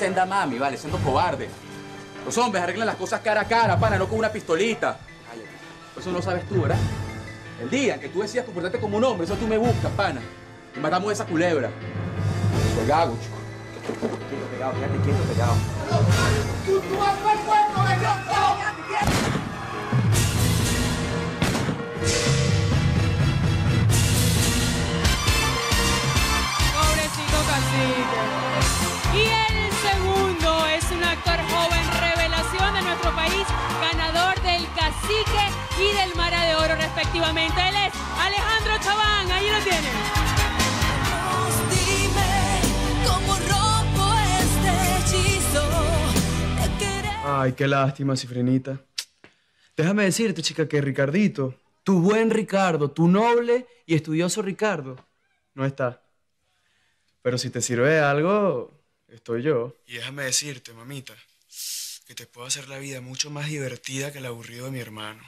senda mami, vale, siendo cobarde. Los hombres arreglan las cosas cara a cara, pana, no con una pistolita. Eso no sabes tú, ¿verdad? El día que tú decías comportarte como un hombre, eso tú me buscas, pana. Y matamos esa culebra. Soy gago, chico. Quieto, pegado, quédate quieto, pegado. ¡Tú, tú vas Ay, qué lástima, cifrinita. Déjame decirte, chica, que Ricardito, tu buen Ricardo, tu noble y estudioso Ricardo, no está. Pero si te sirve de algo, estoy yo. Y déjame decirte, mamita, que te puedo hacer la vida mucho más divertida que el aburrido de mi hermano.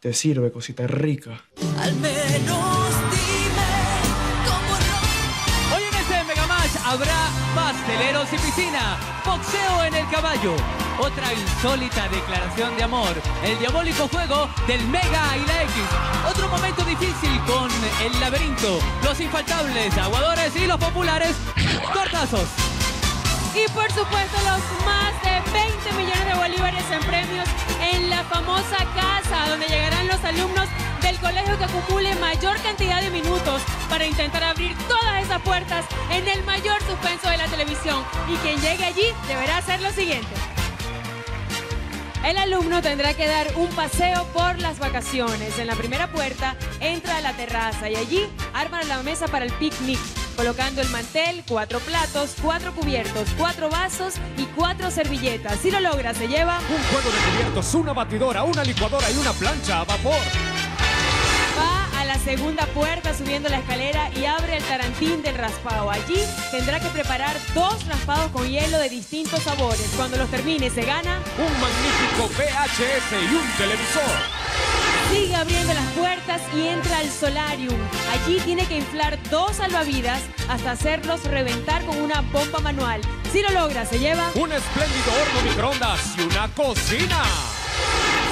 Te sirve, cosita rica. Al menos dime cómo rompo. Hoy en este Megamatch habrá pasteleros y piscina, boxeo en el caballo, otra insólita declaración de amor, el diabólico juego del Mega y la X, otro momento difícil con el laberinto, los infaltables aguadores y los populares cortazos. Y por supuesto los más 20 millones de bolívares en premios en la famosa casa donde llegarán los alumnos del colegio que acumule mayor cantidad de minutos para intentar abrir todas esas puertas en el mayor suspenso de la televisión. Y quien llegue allí deberá hacer lo siguiente. El alumno tendrá que dar un paseo por las vacaciones. En la primera puerta entra a la terraza y allí arma la mesa para el picnic, colocando el mantel, cuatro platos, cuatro cubiertos, cuatro vasos y cuatro servilletas. Si lo logra, se lleva Un juego de cubiertos, una batidora, una licuadora y una plancha a vapor. Va a la segunda puerta subiendo la escalera y abre el tarantín del raspado. Allí tendrá que preparar dos raspados con hielo de distintos sabores. Cuando los termine se gana. Un magnífico VHS y un televisor. Sigue abriendo las puertas y entra al solarium. Allí tiene que inflar dos salvavidas hasta hacerlos reventar con una bomba manual. Si lo logra, se lleva. Un espléndido horno microondas y una cocina.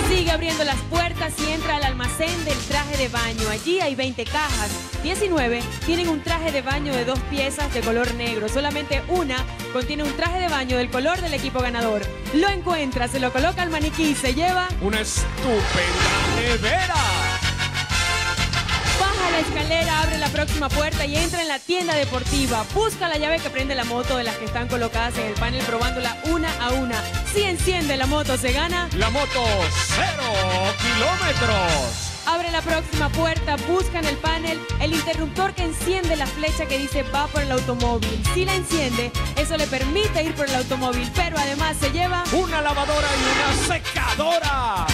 Sigue abriendo las puertas y entra al almacén del traje de baño. Allí hay 20 cajas. 19 tienen un traje de baño de dos piezas de color negro. Solamente una contiene un traje de baño del color del equipo ganador. Lo encuentra, se lo coloca al maniquí y se lleva. Una estupenda nevera. Baja la escalera, abre la próxima puerta y entra en la tienda deportiva. Busca la llave que prende la moto de las que están colocadas en el panel probándola una a una. Si enciende la moto, se gana. La moto cero kilómetros. Abre la próxima puerta, busca en el panel el interruptor que enciende la flecha que dice va por el automóvil. Si la enciende, eso le permite ir por el automóvil, pero además se lleva. Una lavadora y una secadora.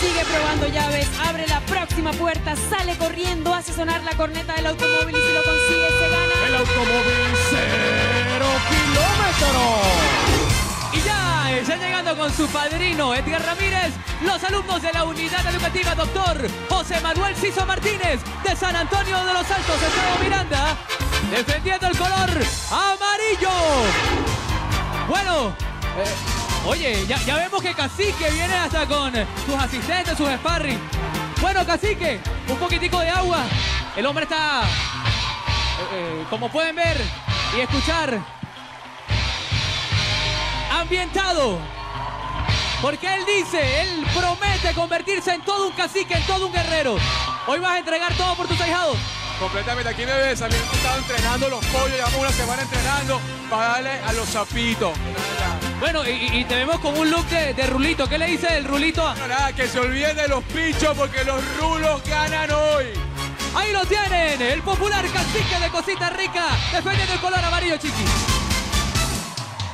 Sigue probando llaves, abre la próxima puerta, sale corriendo, hace sonar la corneta del automóvil y si lo consigue se El gana. automóvil cero kilómetros. Y ya está llegando con su padrino Edgar Ramírez, los alumnos de la unidad educativa doctor José Manuel Ciso Martínez de San Antonio de los Altos, Estado Miranda, defendiendo el color amarillo. Bueno, eh, oye, ya, vemos que Cacique viene hasta con sus asistentes, sus sparring. Bueno, Cacique, un poquitico de agua. El hombre está, eh, eh, como pueden ver y escuchar, ambientado. Porque él dice, él promete convertirse en todo un cacique, en todo un guerrero. Hoy vas a entregar todo por tus ahijados. Completamente, aquí me ves, a mí me entrenando los pollos, llevamos una semana entrenando para darle a los zapitos. Bueno, y, y- te vemos con un look de, de rulito. ¿Qué le dice el rulito? a- No, nada, que se olviden de los pichos porque los rulos ganan hoy. Ahí lo tienen, el popular cacique de Cosita Rica, defendiendo el color amarillo, chiqui.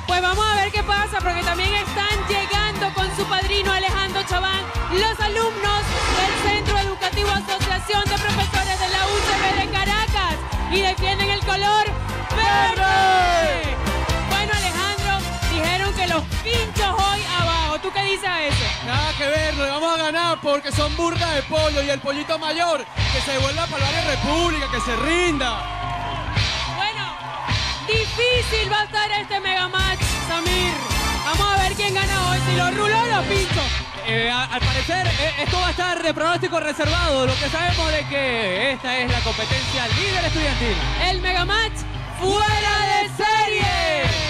Pues vamos a ver qué pasa, porque también están llegando con su padrino Alejandro Chaván los alumnos del Centro Educativo Asociación de Profesores de la UCB de Caracas y defienden el color verde. Que los pinchos hoy abajo. ¿Tú qué dices a eso? Nada que ver, le vamos a ganar porque son burgas de pollo y el pollito mayor que se vuelva para la República, que se rinda. Bueno, difícil va a estar este mega match, Samir. Vamos a ver quién gana hoy, si los rulos o los pinchos. Eh, al parecer, eh, esto va a estar de pronóstico reservado. Lo que sabemos de que esta es la competencia líder estudiantil. El mega match fuera de serie.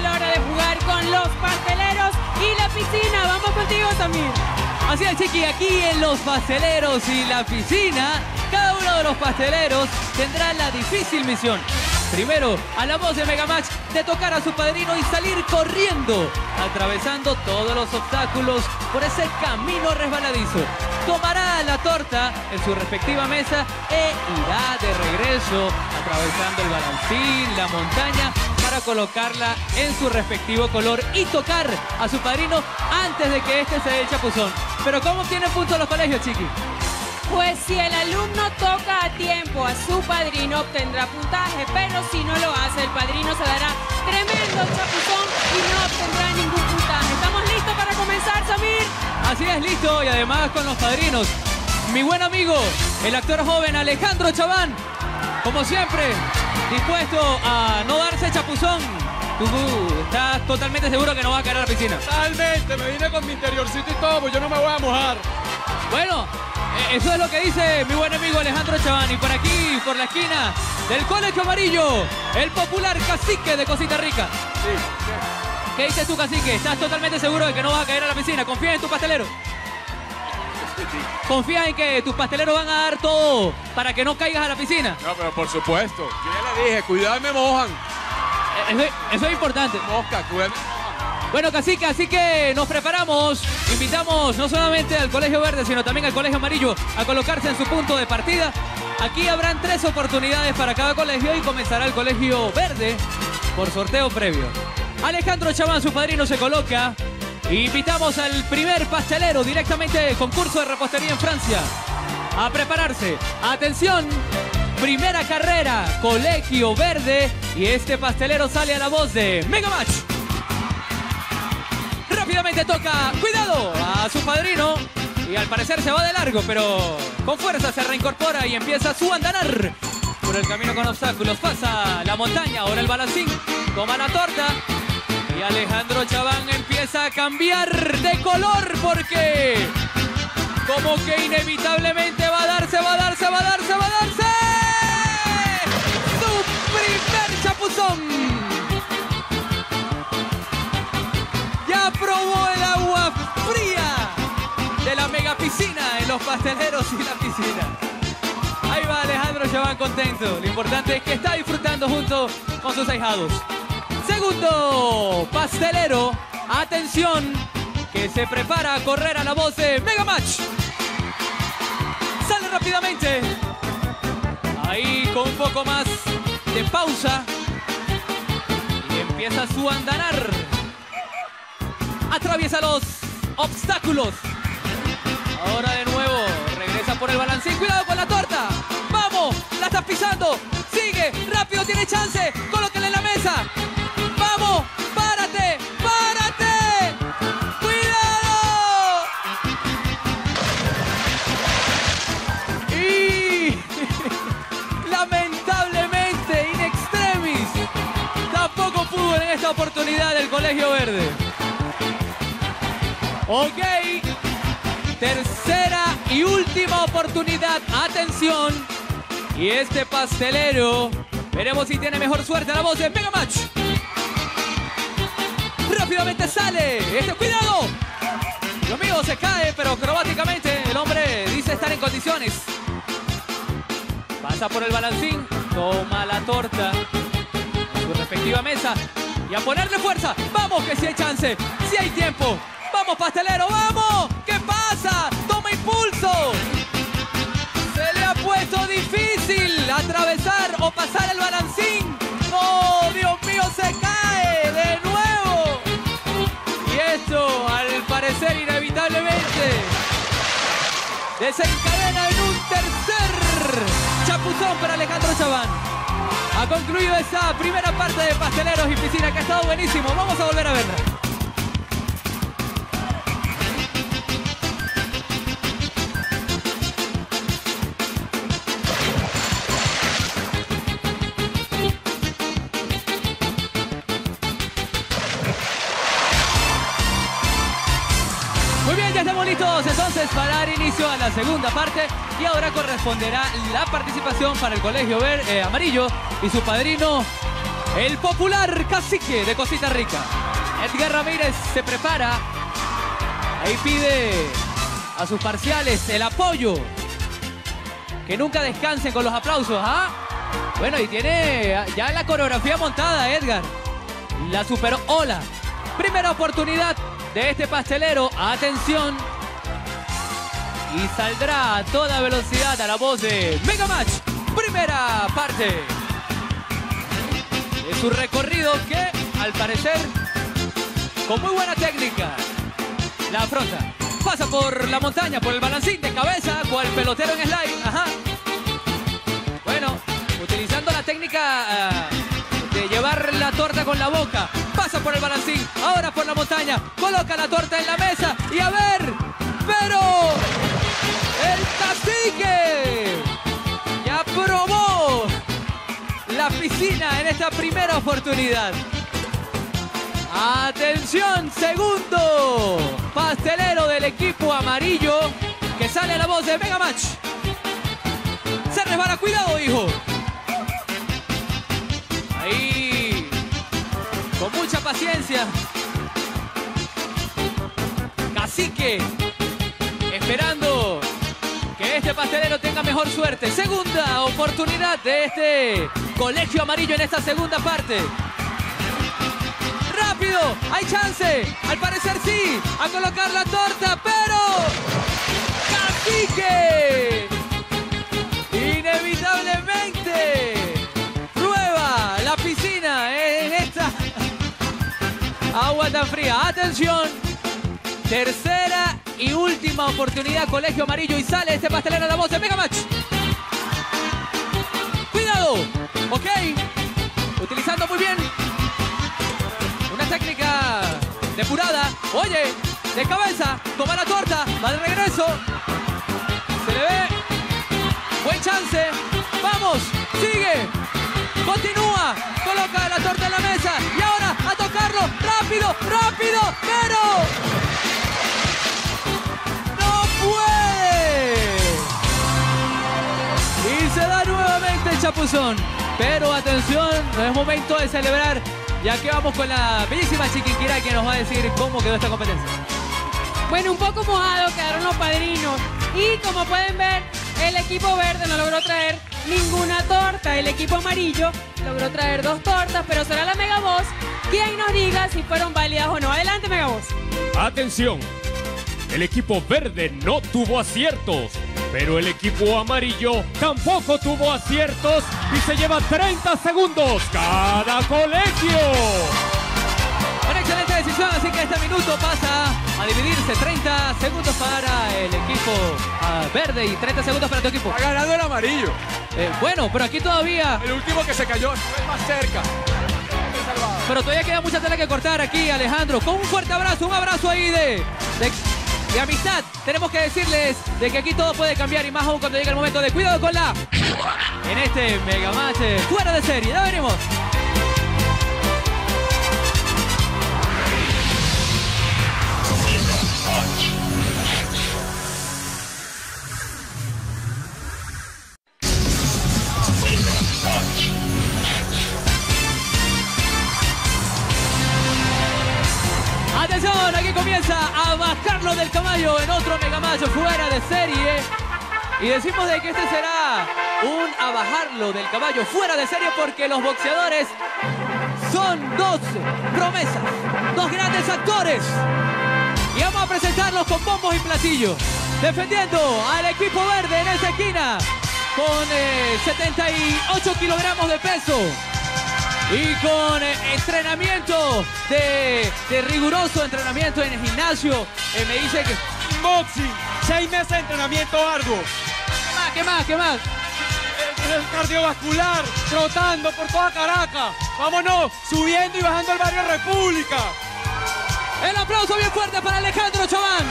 La hora de jugar con los pasteleros y la piscina. Vamos contigo, Samir. Así es, Chiqui, aquí en los pasteleros y la piscina, cada uno de los pasteleros tendrá la difícil misión. Primero, a la voz de Megamatch, de tocar a su padrino y salir corriendo, atravesando todos los obstáculos por ese camino resbaladizo. Tomará la torta en su respectiva mesa e irá de regreso, atravesando el balancín, la montaña, para colocarla en su respectivo color y tocar a su padrino antes de que este se dé el chapuzón. Pero ¿cómo obtienen puntos los colegios, chiqui? Pues si el alumno toca a tiempo a su padrino obtendrá puntaje, pero si no lo hace, el padrino se dará tremendo chapuzón y no obtendrá ningún puntaje. ¿Estamos listos para comenzar, Samir? Así es, listo, y además con los padrinos. Mi buen amigo, el actor joven Alejandro Chaván, como siempre, dispuesto a no darse chapuzón. Tú estás totalmente seguro que no va a caer a la piscina. Totalmente, me vine con mi interiorcito y todo, pues yo no me voy a mojar. Bueno, eh, eso es lo que dice mi buen amigo Alejandro Chaván. Y por aquí, por la esquina del Colegio Amarillo, el popular cacique de Cosita Rica. ¿Qué dices tú, cacique? ¿Estás totalmente seguro de que no vas a caer a la piscina? ¿Confías en tu pastelero? ¿Confías en que tus pasteleros van a dar todo para que no caigas a la piscina? No, pero por supuesto. Yo ya le dije, cuidado me mojan. Eh, Eso, eso es importante. Mosca, cuidado. Bueno, cacique, así que nos preparamos. Invitamos no solamente al Colegio Verde, sino también al Colegio Amarillo a colocarse en su punto de partida. Aquí habrán tres oportunidades para cada colegio y comenzará el Colegio Verde por sorteo previo. Alejandro Chaván, su padrino, se coloca. Invitamos al primer pastelero directamente del concurso de repostería en Francia a prepararse. Atención, primera carrera, Colegio Verde. Y este pastelero sale a la voz de Mega Match. Rápidamente toca, cuidado, a su padrino. Y al parecer se va de largo, pero con fuerza se reincorpora y empieza su andanar. Por el camino con obstáculos, pasa la montaña, ahora el balancín, toma la torta. Y Alejandro Chaván empieza a cambiar de color porque como que inevitablemente va a darse, va a darse, va a darse, va a darse. Su primer chapuzón. Ya probó el agua fría de la mega piscina en los pasteleros y la piscina. Ahí va Alejandro Chaván contento. Lo importante es que está disfrutando junto con sus ahijados. Segundo pastelero, atención, que se prepara a correr a la voz de Mega Match. Sale rápidamente. Ahí con un poco más de pausa. Y empieza su andanar. Atraviesa los obstáculos. Ahora de nuevo, regresa por el balancín. Cuidado con la torta. Vamos, la estás pisando. Sigue, rápido, tiene chance. Colóquenle en la mesa. Colegio Verde. Ok, Tercera y última oportunidad. Atención. Y este pastelero, veremos si tiene mejor suerte. La voz de Mega Match. Rápidamente sale. Este, cuidado. Dios mío, se cae, pero acrobáticamente el hombre dice estar en condiciones. Pasa por el balancín, toma la torta su respectiva mesa y a ponerle fuerza. Vamos que si hay chance, si hay tiempo. Vamos pastelero, vamos. ¿Qué pasa? Toma impulso. Se le ha puesto difícil atravesar o pasar el balancín. No, Dios mío, se cae de nuevo. Y esto, al parecer, inevitablemente desencadena en un tercer chapuzón para Alejandro Chaván. Ha concluido esa primera parte de Pasteleros y Piscina que ha estado buenísimo. Vamos a volver a verla. Entonces para dar inicio a la segunda parte y ahora corresponderá la participación para el Colegio Ver- eh, Amarillo y su padrino, el popular cacique de Cosita Rica. Edgar Ramírez se prepara, ahí pide a sus parciales el apoyo, que nunca descansen con los aplausos, ¿ah? Bueno, y tiene ya la coreografía montada, Edgar. La superó Ola. Primera oportunidad de este pastelero. Atención. Y saldrá a toda velocidad a la voz de Mega Match. Primera parte. De su recorrido que, al parecer, con muy buena técnica, la afronta. Pasa por la montaña, por el balancín de cabeza, cual pelotero en slide. Ajá. Bueno, utilizando la técnica ah, de llevar la torta con la boca. Pasa por el balancín, ahora por la montaña. Coloca la torta en la mesa y a ver, pero el cacique ya probó la piscina en esta primera oportunidad. Atención, segundo pastelero del equipo amarillo que sale a la voz de Mega Match. Se resbala, cuidado, hijo. Ahí, con mucha paciencia. Cacique, esperando que pastelero tenga mejor suerte. Segunda oportunidad de este colegio amarillo en esta segunda parte. ¡Rápido! ¡Hay chance! Al parecer sí, a colocar la torta, pero... ¡Cacique! Inevitablemente prueba la piscina en esta agua tan fría. Atención, tercera y última oportunidad, Colegio Amarillo y sale este pastelero a la voz de Mega Match. Cuidado, ok, utilizando muy bien una técnica depurada. Oye, de cabeza, toma la torta, va de regreso. Se le ve Buen chance. Vamos. Sigue. Continúa. Coloca la torta en la mesa. Y ahora a tocarlo. Rápido, rápido. Pero. Chapuzón. Pero atención, no es momento de celebrar. Ya que vamos con la bellísima Chiquinquira que nos va a decir cómo quedó esta competencia. Bueno, un poco mojado quedaron los padrinos. Y como pueden ver, el equipo verde no logró traer ninguna torta. El equipo amarillo logró traer dos tortas, pero será la Mega Voz quien nos diga si fueron válidas o no. Adelante, Mega Voz. Atención, el equipo verde no tuvo aciertos, pero el equipo amarillo tampoco tuvo aciertos y se lleva 30 segundos cada colegio. Una excelente decisión, así que este minuto pasa a dividirse 30 segundos para el equipo ah, verde y 30 segundos para tu equipo. Ha ganado el amarillo. Eh, bueno, pero aquí todavía, El último que se cayó, es más cerca. pero todavía queda mucha tela que cortar aquí, Alejandro. Con un fuerte abrazo, un abrazo ahí de, de, de amistad. Tenemos que decirles de que aquí todo puede cambiar y más aún cuando llegue el momento de cuidado con la en este mega match fuera de serie. Ya venimos. Del caballo en otro megamacho fuera de serie. Y decimos de que este será un a bajarlo del caballo fuera de serie porque los boxeadores son dos promesas, dos grandes actores. Y vamos a presentarlos con bombos y platillos. Defendiendo al equipo verde en esta esquina con eh, 78 kilogramos de peso. Y con eh, entrenamiento de, de riguroso entrenamiento en el gimnasio. Eh, me dice que... Boxing, seis meses de entrenamiento arduo. ¿Qué más? ¿Qué más? Eh, Cardiovascular, trotando por toda Caracas. Vámonos, subiendo y bajando el barrio República. El aplauso bien fuerte para Alejandro Chaván.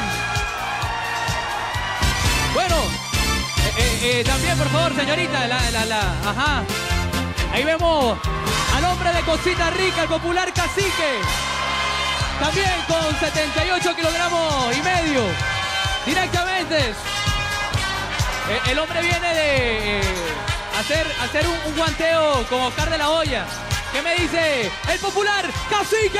Bueno, eh, también por favor, señorita, la, la, la, ajá. Ahí vemos al hombre de cosita rica, el popular cacique. También con 78 kilogramos y medio. Directamente. Eh, el hombre viene de eh, hacer, hacer un, guanteo como Oscar de la Hoya. ¿Qué me dice? El popular cacique.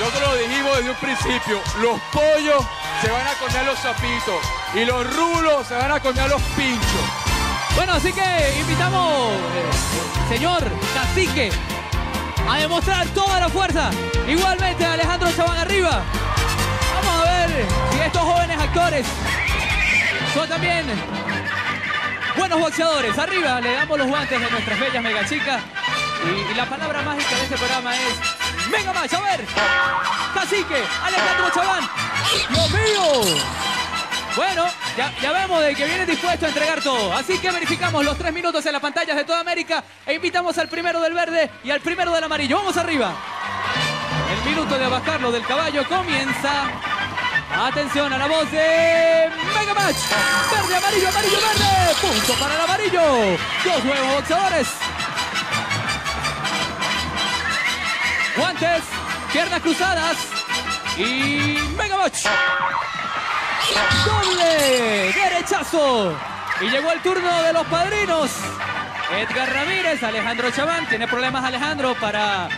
Nosotros lo dijimos desde un principio, los pollos se van a comer los zapitos y los rulos se van a comer los pinchos. Bueno, así que invitamos, eh, señor cacique, a demostrar toda la fuerza. Igualmente Alejandro Chabán arriba. Vamos a ver si estos jóvenes actores son también buenos boxeadores. Arriba le damos los guantes de nuestras bellas mega chicas. Y, y la palabra mágica de este programa es Venga más, a ver. Cacique, Alejandro Chabán. Dios mío. Bueno, ya, vemos de que viene dispuesto a entregar todo. Así que verificamos los tres minutos en las pantallas de toda América e invitamos al primero del verde y al primero del amarillo. Vamos arriba. El minuto de abajarlo del caballo comienza. Atención a la voz de Mega Match. Verde, amarillo, amarillo, verde. Punto para el amarillo. Dos nuevos boxeadores. Guantes, piernas cruzadas y Mega Match. Doble derechazo. Y llegó el turno de los padrinos. Edgar Ramírez, Alejandro Chaván. Tiene problemas Alejandro para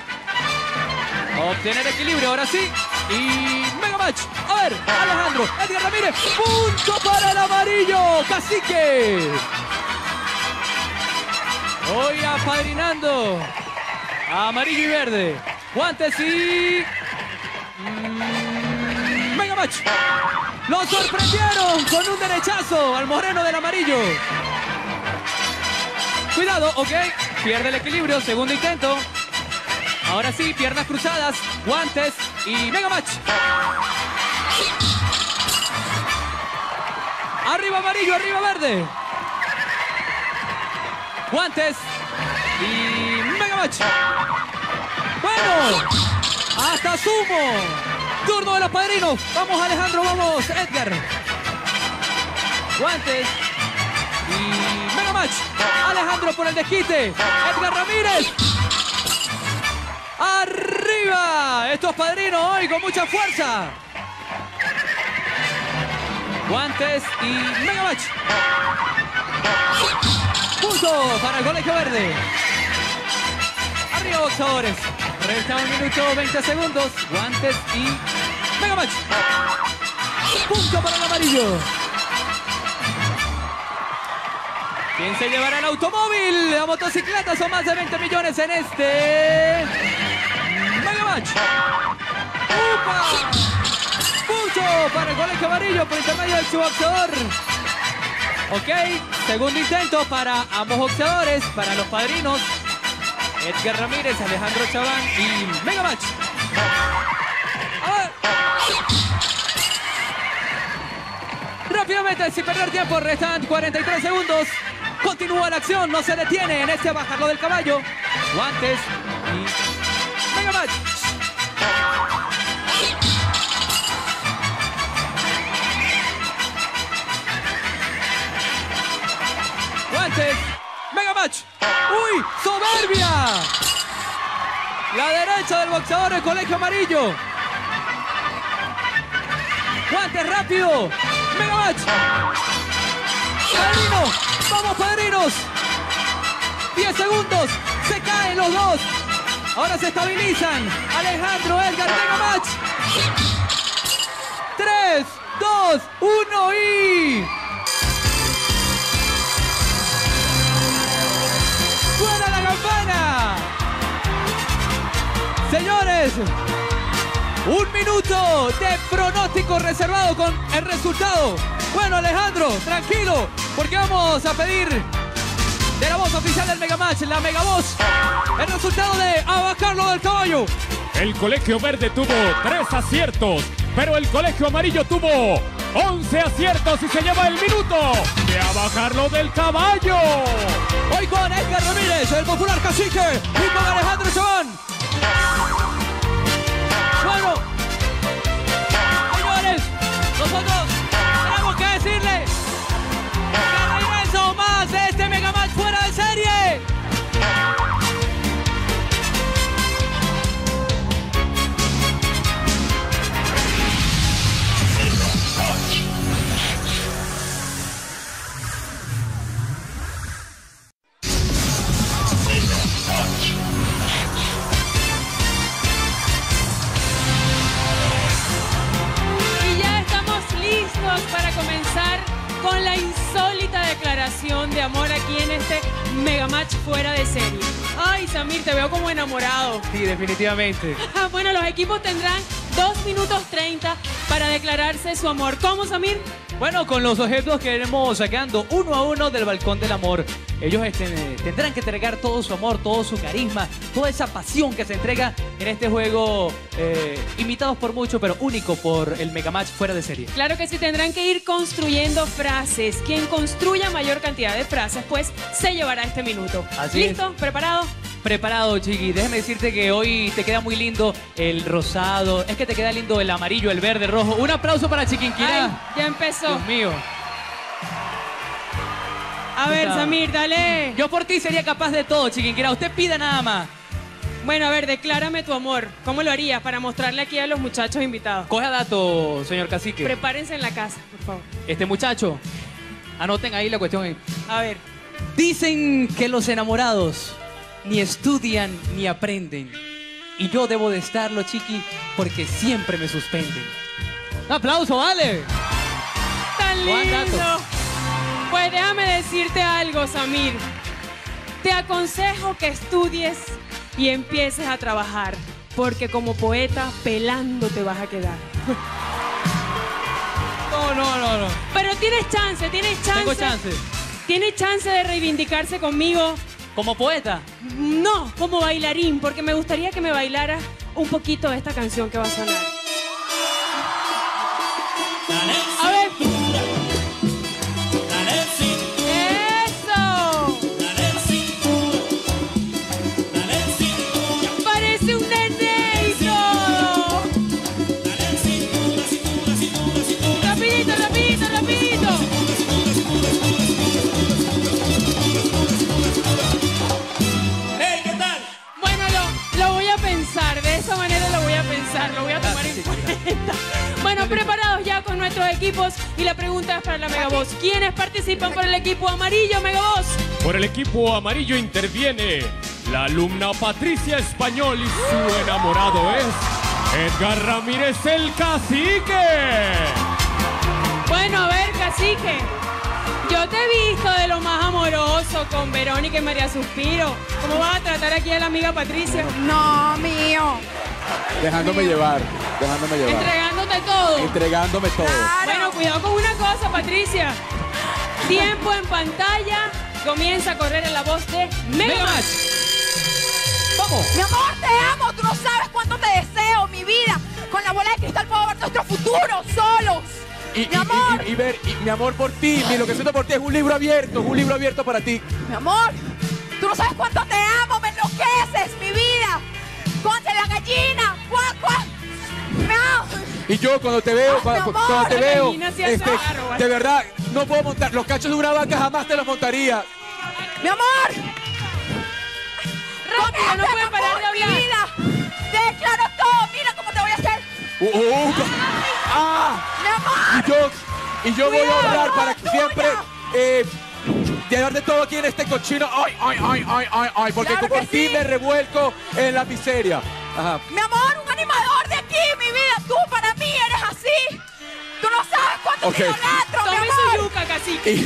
obtener equilibrio. Ahora sí. Y Mega Match. A ver, Alejandro, Edgar Ramírez. Punto para el amarillo. Cacique. Hoy apadrinando amarillo y verde. Guantes y... mm, Mega Match. Lo sorprendieron con un derechazo al moreno del amarillo. Cuidado, ok. Pierde el equilibrio, segundo intento. Ahora sí, piernas cruzadas, guantes y mega match. Arriba amarillo, arriba verde. Guantes y mega match. Bueno, hasta sumo. Turno de los padrinos. Vamos Alejandro, vamos Edgar. Guantes y mega match. Alejandro por el desquite. Edgar Ramírez. Arriba. Estos padrinos hoy con mucha fuerza. Guantes y mega match. Punto para el colegio verde. Arriba boxeadores. Resta un minuto 20 segundos. Guantes y mega match. Punto para el amarillo. ¿Quién se llevará el automóvil? La motocicleta son más de 20 millones en este. Mega match. ¡Upa! Punto para el colegio amarillo por intermedio del subboxeador. Ok, segundo intento para ambos boxeadores, para los padrinos. Edgar Ramírez, Alejandro Chaván y Mega Match. Rápidamente, sin perder tiempo, restan 43 segundos. Continúa la acción, no se detiene en este bajarlo del caballo. Guantes y Match. Guantes, Mega Match. ¡Uy! ¡Soberbia! La derecha del boxeador del colegio amarillo. Guantes rápido. Mega Match. Padrino. Vamos, padrinos. 10 segundos. Se caen los dos. Ahora se estabilizan. Alejandro, Edgar, Mega Match. 3, 2, 1 y... ¡Suena la campana! Señores, un minuto de pronóstico reservado con el resultado. Bueno, Alejandro, tranquilo, porque vamos a pedir de la voz oficial del Megamatch, la Megavoz, el resultado de Abacarlo del Caballo. El Colegio Verde tuvo tres aciertos, pero el Colegio Amarillo tuvo 11 aciertos y se lleva el minuto de a bajarlo del caballo. Hoy con Edgar Ramírez, el popular cacique, y con Alejandro Chabán. Nosotros. Tenemos que decirle con la insólita declaración de amor aquí en este Megamatch fuera de serie. Ay, Samir, te veo como enamorado. Sí, definitivamente. Bueno, los equipos tendrán 2 minutos 30 para declararse su amor. ¿Cómo, Samir? Bueno, con los objetos que iremos sacando uno a uno del balcón del amor, ellos este, tendrán que entregar todo su amor, todo su carisma, toda esa pasión que se entrega en este juego, eh, imitados por mucho, pero único por el Megamatch fuera de serie. Claro que sí, tendrán que ir construyendo frases. Quien construya mayor cantidad de frases, pues se llevará este minuto. Así es. ¿Listo? ¿Preparado? Preparado, Chiqui. Déjame decirte que hoy te queda muy lindo el rosado. Es que te queda lindo el amarillo, el verde, el rojo. Un aplauso para Chiquinquirá. ya empezó. Dios mío. A ver. Samir, dale. Yo por ti sería capaz de todo, Chiquinquirá. Usted pida nada más. Bueno, a ver, declárame tu amor. ¿Cómo lo harías para mostrarle aquí a los muchachos invitados? Coge a dato, señor cacique. Prepárense en la casa, por favor. Este muchacho, anoten ahí la cuestión. A ver. Dicen que los enamorados ni estudian ni aprenden. Y yo debo de estarlo, chiqui, porque siempre me suspenden. Un aplauso, vale. ¡Tan lindo! Pues déjame decirte algo, Samir. Te aconsejo que estudies y empieces a trabajar, porque como poeta, pelando te vas a quedar. No, no, no, no. Pero tienes chance, tienes chance. Tengo chance. Tienes chance de reivindicarse conmigo. Como poeta. No, como bailarín, porque me gustaría que me bailaras un poquito esta canción que va a sonar. Cuenta. Bueno, preparados ya con nuestros equipos y la pregunta es para la Megavoz. ¿Quiénes participan por el equipo amarillo, Megavoz? Por el equipo amarillo interviene la alumna Patricia Español y su enamorado es Edgar Ramírez el Cacique. Bueno, a ver, cacique. Yo te he visto de lo más amoroso con Verónica y María Suspiro. ¿Cómo vas a tratar aquí a la amiga Patricia? No, mío. Dejándome llevar, dejándome llevar. Entregándote todo. Entregándome todo. Bueno, cuidado con una cosa, Patricia. Tiempo en pantalla. Comienza a correr en la voz de Megamatch. Vamos. Mi amor, te amo. Tú no sabes cuánto te deseo, mi vida. Con la bola de cristal puedo ver nuestro futuro solos. Y, y- mi amor, y- y ver, y mi amor por ti, mi lo que siento por ti es un libro abierto, es un libro abierto para ti. mi amor. Tú no sabes cuánto te amo. Me enloqueces, mi vida. Gallina. Cuac, cuac. No. Y yo cuando te veo, cuando, te veo, este, de verdad, no puedo montar los cachos de una vaca, jamás te los montaría. Mi amor. Rápido, no pueden parar de hablar. Mi vida. Declaro todo. Mira cómo te voy a hacer. Uh, uh, ah, Mi amor. y yo, y yo voy a orar para que siempre eh, llevarte todo aquí en este cochino. Ay, ay, ay, ay, ay, ay, porque Claro por ti me revuelco en la miseria. Ajá. Mi amor, un animador de aquí, mi vida. Tú para mí eres así. Tú no sabes cuánto Ok. te idolatro, mi Tome su amor. yuca, cacique. Y,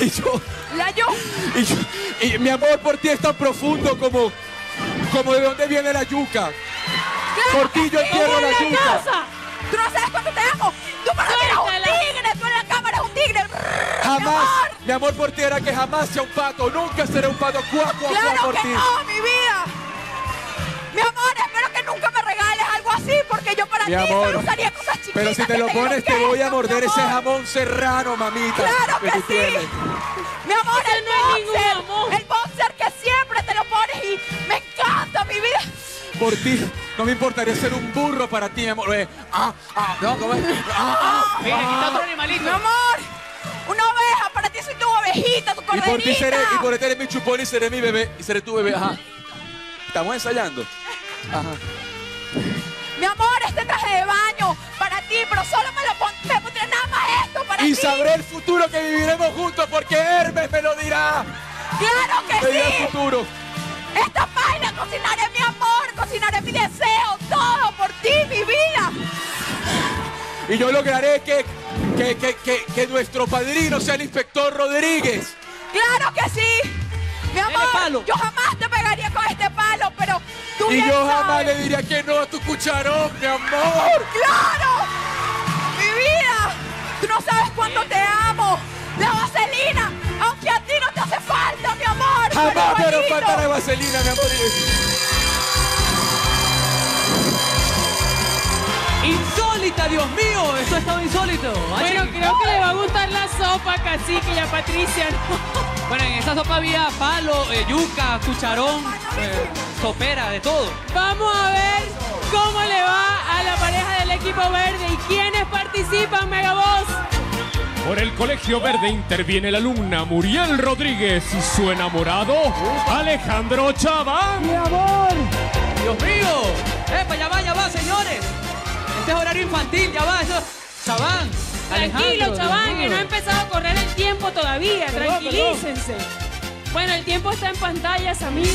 y yo, La yo. y yo- y mi amor por ti es tan profundo como, como de dónde viene la yuca. Por ti yo entierro la yuca. casa! Tú no sabes cuánto te amo. Tú para mí eres un tigre. Tú en la cámara eres un tigre. Mi Jamás, amor. mi amor por ti era que jamás sea un pato, nunca seré un pato. Cuá, cuá, cuá Claro por que ti. no, mi vida. Mi amor, espero que nunca me regales algo así porque yo para Mi ti amor, solo usaría cosas chiquitas. Pero si te lo pones, te voy a morder mi ese amor. jamón serrano, mamita. Claro que sí. tienes. Mi amor, Ese el no es ningún boxer. jamón. El boxer que siempre te lo pones y me encanta, mi vida. Por ti, no me importaría ser un burro para ti, mi amor. Eh, ah, ah, no, ¿cómo es? Ah, ah, Mira, aquí está otro Mi animalito. amor, una oveja, para ti soy tu ovejita, tu y corderita. por ti seré, y por ti eres mi chupón y seré mi bebé, y seré tu bebé, ajá. Estamos ensayando. Ajá. Mi amor, este traje de baño para ti, pero solo me lo pon- me pondré nada más esto para Y ti. sabré el futuro que viviremos juntos porque Hermes me lo dirá. Claro que Me dirá el sí. futuro. Esta página cocinaré mi amor, cocinaré mi deseo, todo por ti, mi vida. Y yo lograré que, que, que, que, que nuestro padrino sea el inspector Rodríguez. Claro que sí. Mi amor, palo. yo jamás te pegaría con este palo, pero tú Y yo jamás le diría que no a tu cucharón, mi amor. ¡Claro! ¡Mi vida! Tú no sabes cuánto te amo. La vaselina, aunque a ti no te hace falta, mi amor. Jamás me hará falta la vaselina, mi amor. Insólita, Dios mío. Esto ha estado insólito. Bueno, creo que le va a gustar la sopa, cacique, y a Patricia no. Bueno, en esa sopa había palo, eh, yuca, cucharón, eh, sopera, de todo. Vamos a ver cómo le va a la pareja del equipo verde y quiénes participan, Megavoz. Por el Colegio Verde interviene la alumna Muriel Rodríguez y su enamorado Alejandro Chaván. Dios mío. Epa, ya va, ya va, señores. Este es horario infantil, ya va. Eso. Chabán. Tranquilo, Alejandro, chaván, Dios que no ha empezado a correr el tiempo todavía. Tranquilícense. Bueno, el tiempo está en pantalla, Samir,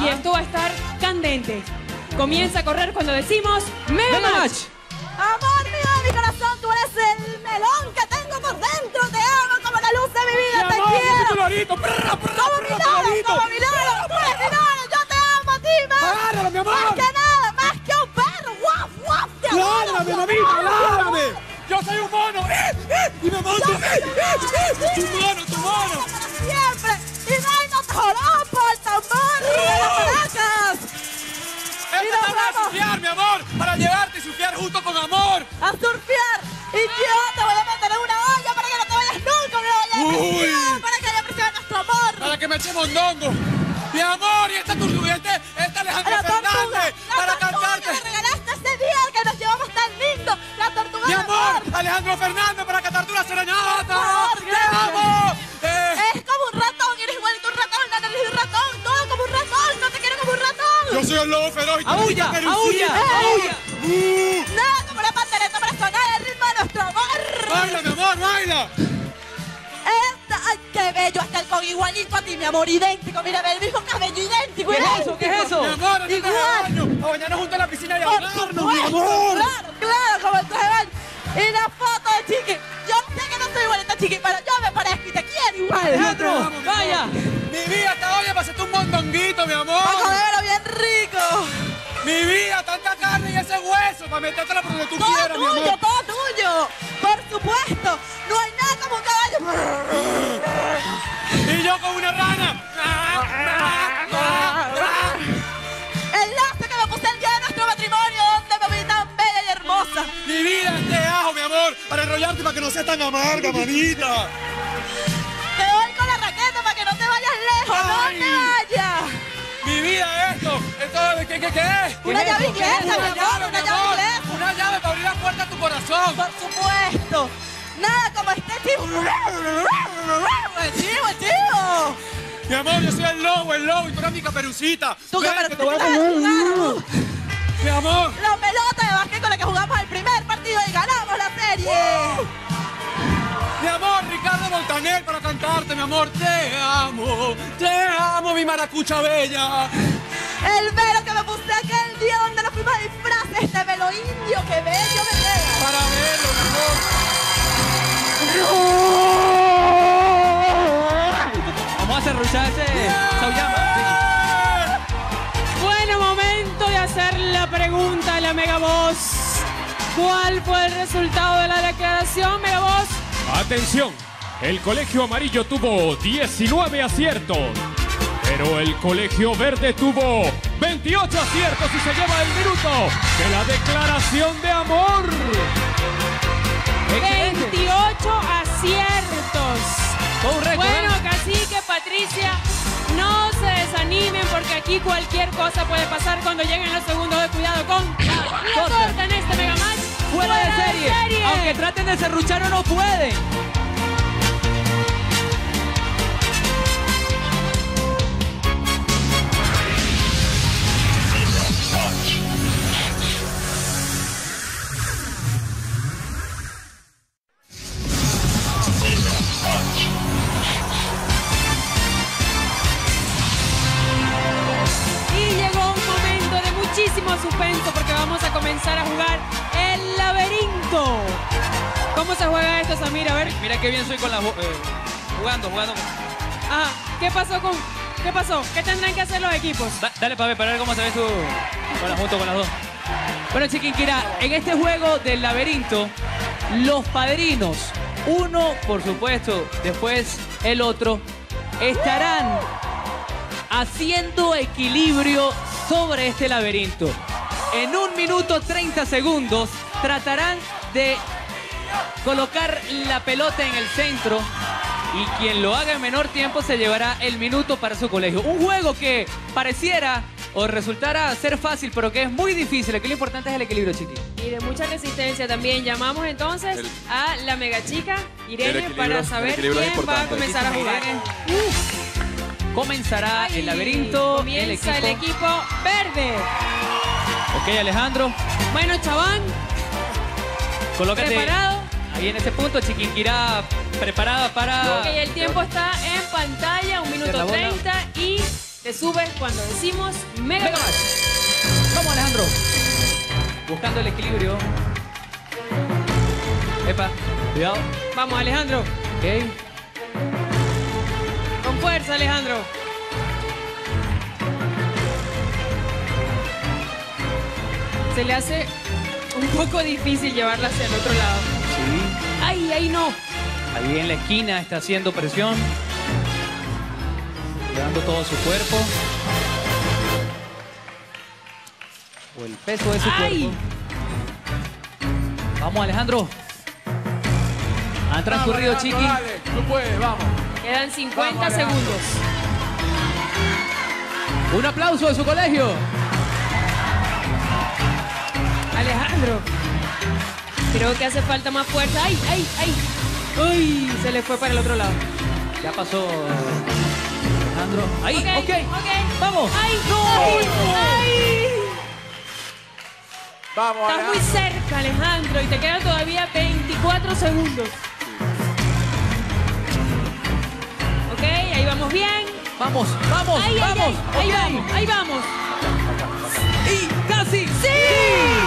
y esto va a estar candente. Comienza a correr cuando decimos Mega Mega Match. Amor mío de mi corazón, tú eres el melón que tengo por dentro. Te amo como la luz de mi vida, te quiero. Lorito, prrra, prrra, Como mi Lorito. como mi mi lado. Yo te amo a ti, más. Agárrala, mi amor. Guaf, te adoro, ¡Ládrame, te mamita. ¡Yo soy un mono! ¡Eh, eh! ¡Y me monto! ¡Tu mono, tu mono! Para siempre. Y no te joropo, el tambor de las maracas. ¡Este nos está para vamos. surfear, mi amor! ¡Para llevarte y surfear junto con amor! A surfear. Y yo te voy a meter en una olla para que no te vayas nunca. Una olla de Uy. presión, para que haya presión en nuestro amor. ¡Para que me echemos ndongo! ¡Mi amor! ¡Y esta La tortuga, Fernández! ¡Para tortuga ¡Mi amor! ¡Alejandro Fernández para cantarte una serenata! ¡Te amo! Eh, Es como un ratón, eres igualito un ratón, nariz de un ratón, todo como un ratón, no te quiero como un ratón. ¡Yo soy el lobo feroz! y ¡Aulla! ¡Aulla! ¡Aulla! Nada como la pandereta para sonar el ritmo de nuestro amor. ¡Baila, mi amor, baila! Esta, ay, qué bello, hasta el con igualito a ti, mi amor, idéntico. Mira, ve el mismo cabello idéntico, ¿Qué es eso? ¿Qué es eso? ¡Mi amor, este Igual. ¡A bañarnos juntos en la piscina y a Por ahogarnos, mi amor! Claro, claro, como el baño. Y la foto de Chiqui. Yo sé que no soy igualita a Chiqui, pero yo me parezco y te quiero igual. Alejandro, amor. vaya. Mi vida, hasta hoy me pasaste un mondonguito, mi amor. comerlo bien rico. Mi vida, tanta carne y ese hueso para metértela por donde tú Todo quieras, mi tuyo, amor. todo tuyo. Por supuesto. No hay nada como un caballo. Y yo con una rana. El lazo que me puse el día de nuestro matrimonio, donde me vi tan bella y hermosa. Mi vida, este ajo, mi amor, para enrollarte para que no seas tan amarga, manita. Te doy con la raqueta para que no te vayas lejos. Ay. No te vayas. Mi vida, esto, esto de qué, qué, qué. Una es llave eso? ¿Qué inglesa, es mi amor, llave, una llave inglesa. Una llave para abrir la puerta a tu corazón. Por supuesto. Nada como este tipo. El chivo, el chivo. Mi amor, yo soy el lobo, el lobo, y tú eres mi caperucita. Tú que Ven, pero que tú te voy a sabes comer. jugar. Mi amor. La pelota de básquet con la que jugamos el primer partido y ganamos la serie. Mi amor, Ricardo Montaner para cantar. besarte, mi amor. Te amo, te amo, mi maracucha bella. El velo que me puse aquel día donde nos fuimos a disfraces, este velo indio, qué bello me queda. Para verlo, mi Vamos a ese Sauyama. Bueno, momento de hacer la pregunta a la Mega Voz. ¿Cuál fue el resultado de la declaración, Mega Voz? Atención, el colegio amarillo tuvo 19 aciertos, pero el colegio verde tuvo 28 aciertos y se lleva el minuto de la declaración de amor. 28 aciertos. Bueno, ¿eh? cacique, Patricia, no se desanimen porque aquí cualquier cosa puede pasar cuando lleguen los segundos de cuidado con la Corta. corta en este Mega Match. Fuera de serie. Aunque traten de serruchar no pueden. Mira qué bien soy con la... eh, jugando, jugando. Ajá. ¿Qué pasó con.? ¿Qué pasó? ¿Qué tendrán que hacer los equipos? Da- dale para ver, para ver cómo se ve tu... La, junto con las dos. Bueno, en este juego del laberinto, los padrinos, uno, por supuesto, después el otro, estarán haciendo equilibrio sobre este laberinto. En un minuto 30 segundos tratarán de colocar la pelota en el centro y quien lo haga en menor tiempo se llevará el minuto para su colegio. Un juego que pareciera o resultara ser fácil, pero que es muy difícil. Aquí lo importante es el equilibrio, chiqui. Y de mucha resistencia también. Llamamos entonces El- a la mega chica Irene para saber quién va a comenzar a jugar. Comenzará Ay, el laberinto. Comienza el el equipo. verde. Ok, Alejandro, Bueno, Chabán, colócate ¿preparado? Ahí en ese punto. Chiquinquirá preparada para... Ok, el tiempo está en pantalla, un minuto bola. 30 y te subes cuando decimos mega, Mega match. Match. Vamos, Alejandro. Buscando el equilibrio. Epa, cuidado. Vamos, Alejandro. Ok. Con fuerza, Alejandro. Se le hace un poco difícil llevarla hacia el otro lado. Sí. ¡Ay, ahí no! Ahí en la esquina está haciendo presión. Llevando todo su cuerpo. O el peso de su ¡Ay! cuerpo. Vamos, Alejandro. Han transcurrido, Vamos, Chiqui. Dale, Tú puedes, vamos. Quedan 50 Vamos, Alejandro. segundos. Un aplauso de su colegio. Alejandro. Creo que hace falta más fuerza. ¡Ay, ay, ay! ¡Uy! Se le fue para el otro lado. Ya pasó Alejandro. Ahí, Ok, ok. ok. Vamos. ¡Ay, no! ¡Ay! Vamos, Estás muy cerca, Alejandro, y te quedan todavía 24 segundos. Ok, ahí vamos bien. Vamos, vamos, Ahí, ahí, vamos. ahí, vamos, ahí vamos. Y casi. ¡Sí!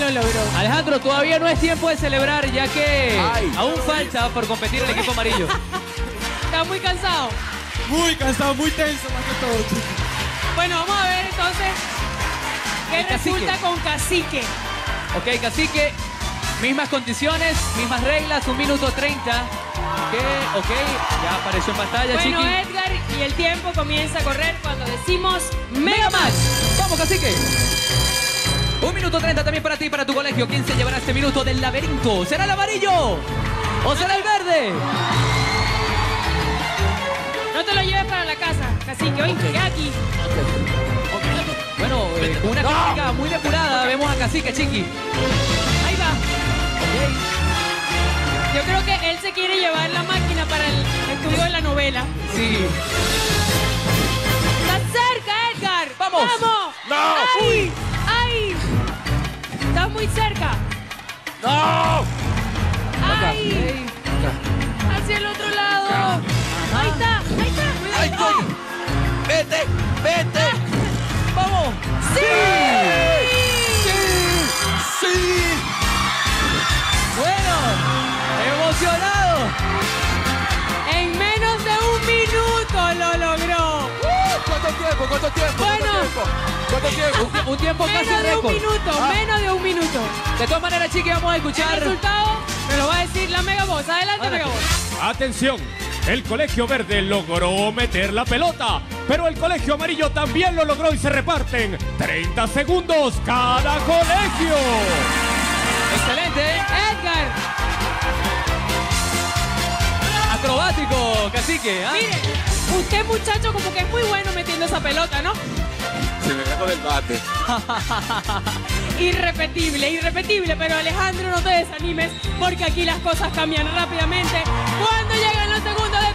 Lo logró. Alejandro, todavía no es tiempo de celebrar, ya que Ay. aún falta por competir el equipo amarillo. Está muy cansado. Muy cansado, muy tenso más que todo, chicos. Bueno, vamos a ver entonces qué El cacique. resulta con Cacique. Ok, cacique, mismas condiciones, mismas reglas, un minuto 30. Ok, ok, ya apareció en pantalla, Bueno, chiqui. Edgar, y el tiempo comienza a correr cuando decimos Mega Match. Vamos, cacique. Un minuto 30 también para ti y para tu colegio. ¿Quién se llevará este minuto del laberinto? ¿Será el amarillo? ¿O será el verde? No te lo lleves para la casa, Cacique. Hoy, queda aquí. Bueno, eh, con una técnica muy depurada vemos a Cacique, chiqui. Ahí va. Yo creo que él se quiere llevar la máquina para el estudio de la novela. Sí. ¡Está cerca, Edgar! Vamos. ¡Vamos! ¡No! Muy cerca. ¡No! ¡Ay! Hacia el otro lado. Ahí está, ahí está. ¡Ay, coño! ¡Vete! ¡Vete! ¡Vamos! ¡Sí! ¡Sí! Bueno, emocionado. En menos de un minuto lo logró. ¿Cuánto tiempo? ¿Cuánto tiempo? Bueno. ¿Cuánto tiempo? ¿Cuánto tiempo? Un tiempo casi Menos de un minuto, Ah. menos de un minuto. De todas maneras, chiqui, vamos a El escuchar. resultado me lo va a decir la Mega Voz. Adelante, Adelante. Mega Voz. Atención, el colegio verde logró meter la pelota, pero el colegio amarillo también lo logró y se reparten 30 segundos cada colegio. Excelente. Edgar, Acrobático, cacique. ¿ah? mire, usted muchacho como que es muy bueno metiendo esa pelota, ¿no? Se me sacó del bate. Irrepetible, irrepetible, pero Alejandro no te desanimes porque aquí las cosas cambian rápidamente. Cuando llegan los segundos de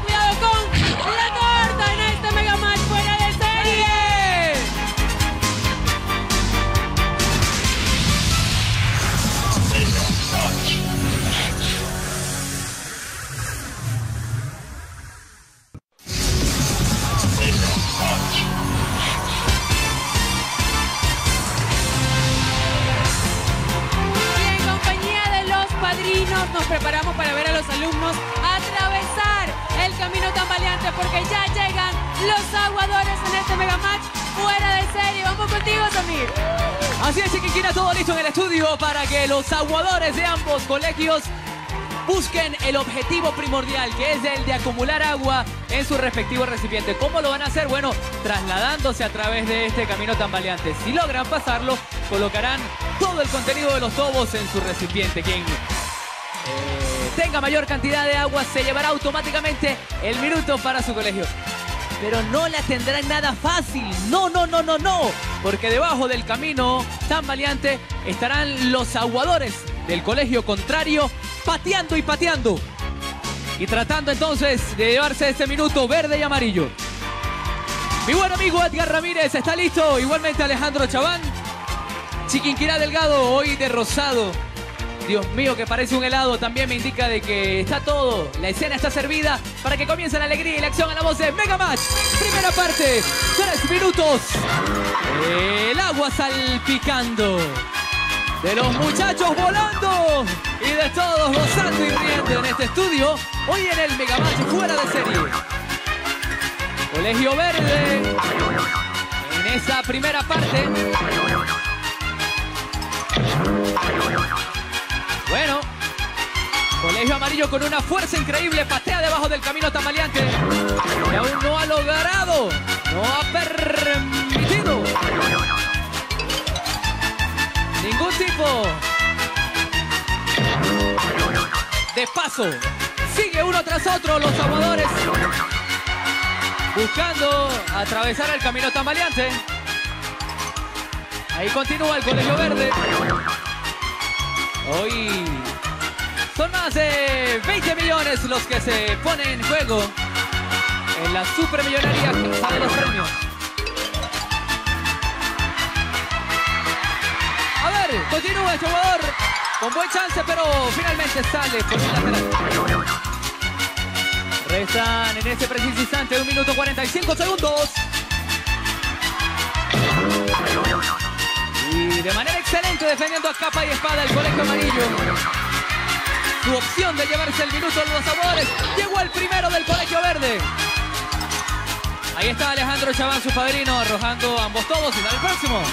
nos preparamos para ver a los alumnos atravesar el camino tambaleante porque ya llegan los aguadores en este Mega Match fuera de serie. Vamos contigo, Samir. Así es, Chiquiquina, todo listo en el estudio para que los aguadores de ambos colegios busquen el objetivo primordial, que es el de acumular agua en su respectivo recipiente. ¿Cómo lo van a hacer? Bueno, trasladándose a través de este camino tambaleante. Si logran pasarlo, colocarán todo el contenido de los tobos en su recipiente. Quien tenga mayor cantidad de agua se llevará automáticamente el minuto para su colegio. Pero no la tendrán nada fácil. No, no, no, no, no. Porque debajo del camino tan valiente estarán los aguadores del colegio contrario pateando y pateando. Y tratando entonces de llevarse este minuto verde y amarillo. Mi buen amigo Edgar Ramírez está listo. Igualmente Alejandro Chaván. Chiquinquirá Delgado, hoy de rosado. Dios mío, que parece un helado, también me indica de que está todo, la escena está servida para que comience la alegría y la acción a la voz de Mega Match. Primera parte, tres minutos. El agua salpicando. De los muchachos volando y de todos gozando y riendo en este estudio. Hoy en el Mega Match fuera de serie. Colegio Verde. En esa primera parte. Bueno, Colegio Amarillo con una fuerza increíble, patea debajo del camino tambaleante. Y aún no ha logrado, no ha permitido ningún tipo de paso. Sigue uno tras otro los aguadores buscando atravesar el camino tambaleante. Ahí continúa el Colegio Verde. Hoy son más de 20 millones los que se ponen en juego en la supermillonaria de los premios. A ver, continúa este jugador con buen chance, pero finalmente sale por un lateral. Restan en este preciso instante un minuto 45 segundos. De manera excelente defendiendo a capa y espada el colegio amarillo. Su opción de llevarse el minuto en los sabores. Llegó el primero del colegio verde. Ahí está Alejandro Chaván, su padrino, arrojando ambos todos y va el próximo.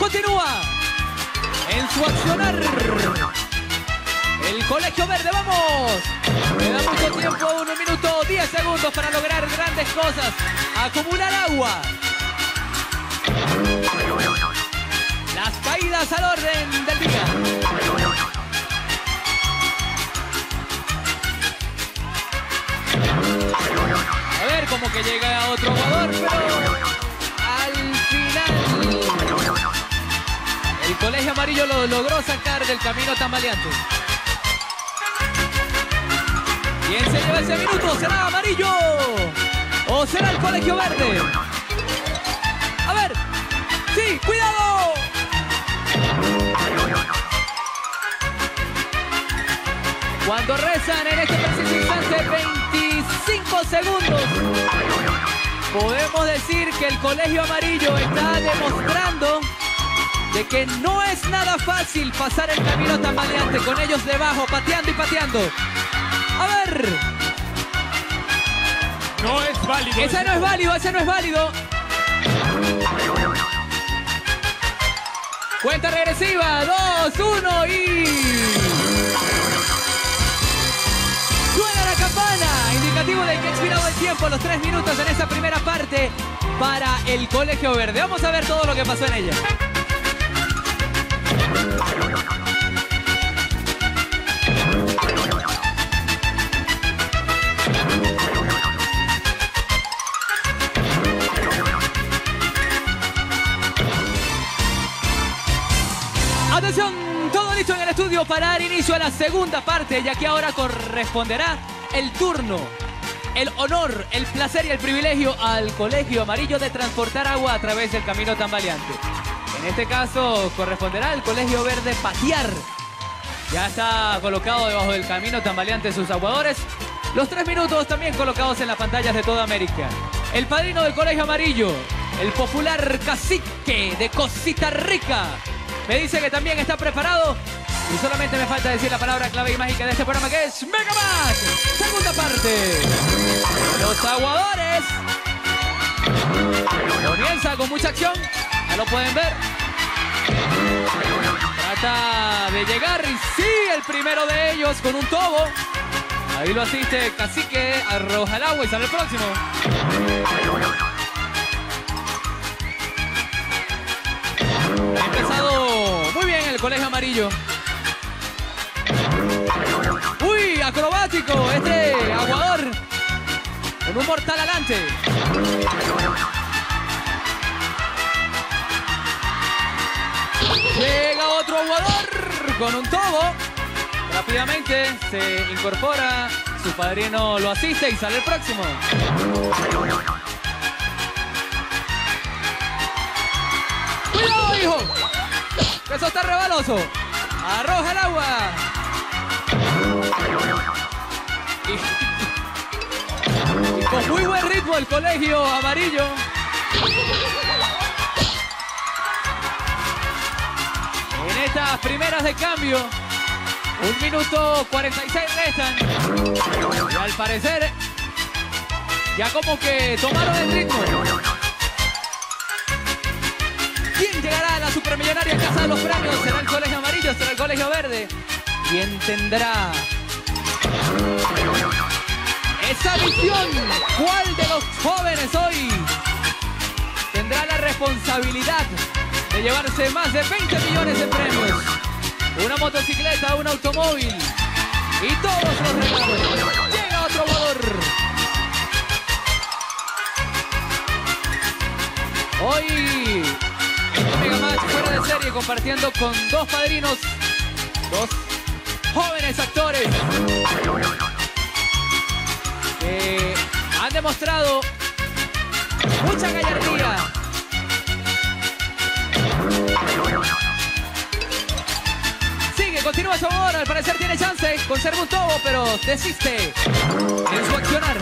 Continúa en su accionar. El colegio verde, vamos. Le da mucho tiempo, aún un minuto, 10 segundos para lograr grandes cosas. Acumular agua. Las caídas al orden del día. A ver, como que llega otro jugador, pero al final el colegio amarillo lo logró sacar del camino tambaleante. ¿Quién se lleva ese minuto? ¿Será amarillo? ¿O será el colegio verde? A ver. Sí, cuidado. Cuando rezan en este preciso instante 25 segundos, podemos decir que el colegio amarillo está demostrando de que no es nada fácil pasar el camino tambaleante con ellos debajo, pateando y pateando. Ver, No es válido. ese no es válido, ese no es válido. Cuenta regresiva, 2, 1 y... Suena la campana, indicativo de que ha expirado el tiempo, los tres minutos en esta primera parte para el Colegio Verde. Vamos a ver todo lo que pasó en ella. Listo en el estudio para dar inicio a la segunda parte, ya que ahora corresponderá el turno, el honor, el placer y el privilegio al Colegio Amarillo de transportar agua a través del camino tambaleante. En este caso corresponderá al Colegio Verde patear. Ya está colocado debajo del camino tambaleante sus aguadores. Los tres minutos también colocados en las pantallas de toda América. El padrino del Colegio Amarillo, el popular cacique de Cosita Rica, me dice que también está preparado. Y solamente me falta decir la palabra clave y mágica de este programa que es Mega Man. Segunda parte. Los aguadores. Comienza con mucha acción. Ya lo pueden ver. Trata de llegar y sí, el primero de ellos con un tobo. Ahí lo asiste Cacique, arroja el agua y sale el próximo. Ha empezado muy bien el colegio amarillo. Acrobático este aguador. Con un mortal adelante. Llega otro aguador con un tobo. Rápidamente se incorpora. Su padrino lo asiste y sale el próximo. ¡Cuidado, hijo! ¡Que eso está rebaloso! ¡Arroja el agua! Con muy buen ritmo el colegio amarillo. En estas primeras de cambio, un minuto 46 restan. Y al parecer, ya como que tomaron el ritmo. ¿Quién llegará a la supermillonaria Casa de los Premios? ¿Será el Colegio Amarillo? ¿Será el Colegio Verde? ¿Quién tendrá esa visión? ¿Cuál de los jóvenes hoy tendrá la responsabilidad de llevarse más de 20 millones de premios? Una motocicleta, un automóvil y todos los regalos. Llega otro jugador. Hoy un Mega Match fuera de serie compartiendo con dos padrinos, dos jóvenes actores que han demostrado mucha gallardía. Sigue, continúa su amor, al parecer tiene chance, conserva un tobo, pero desiste en su accionar.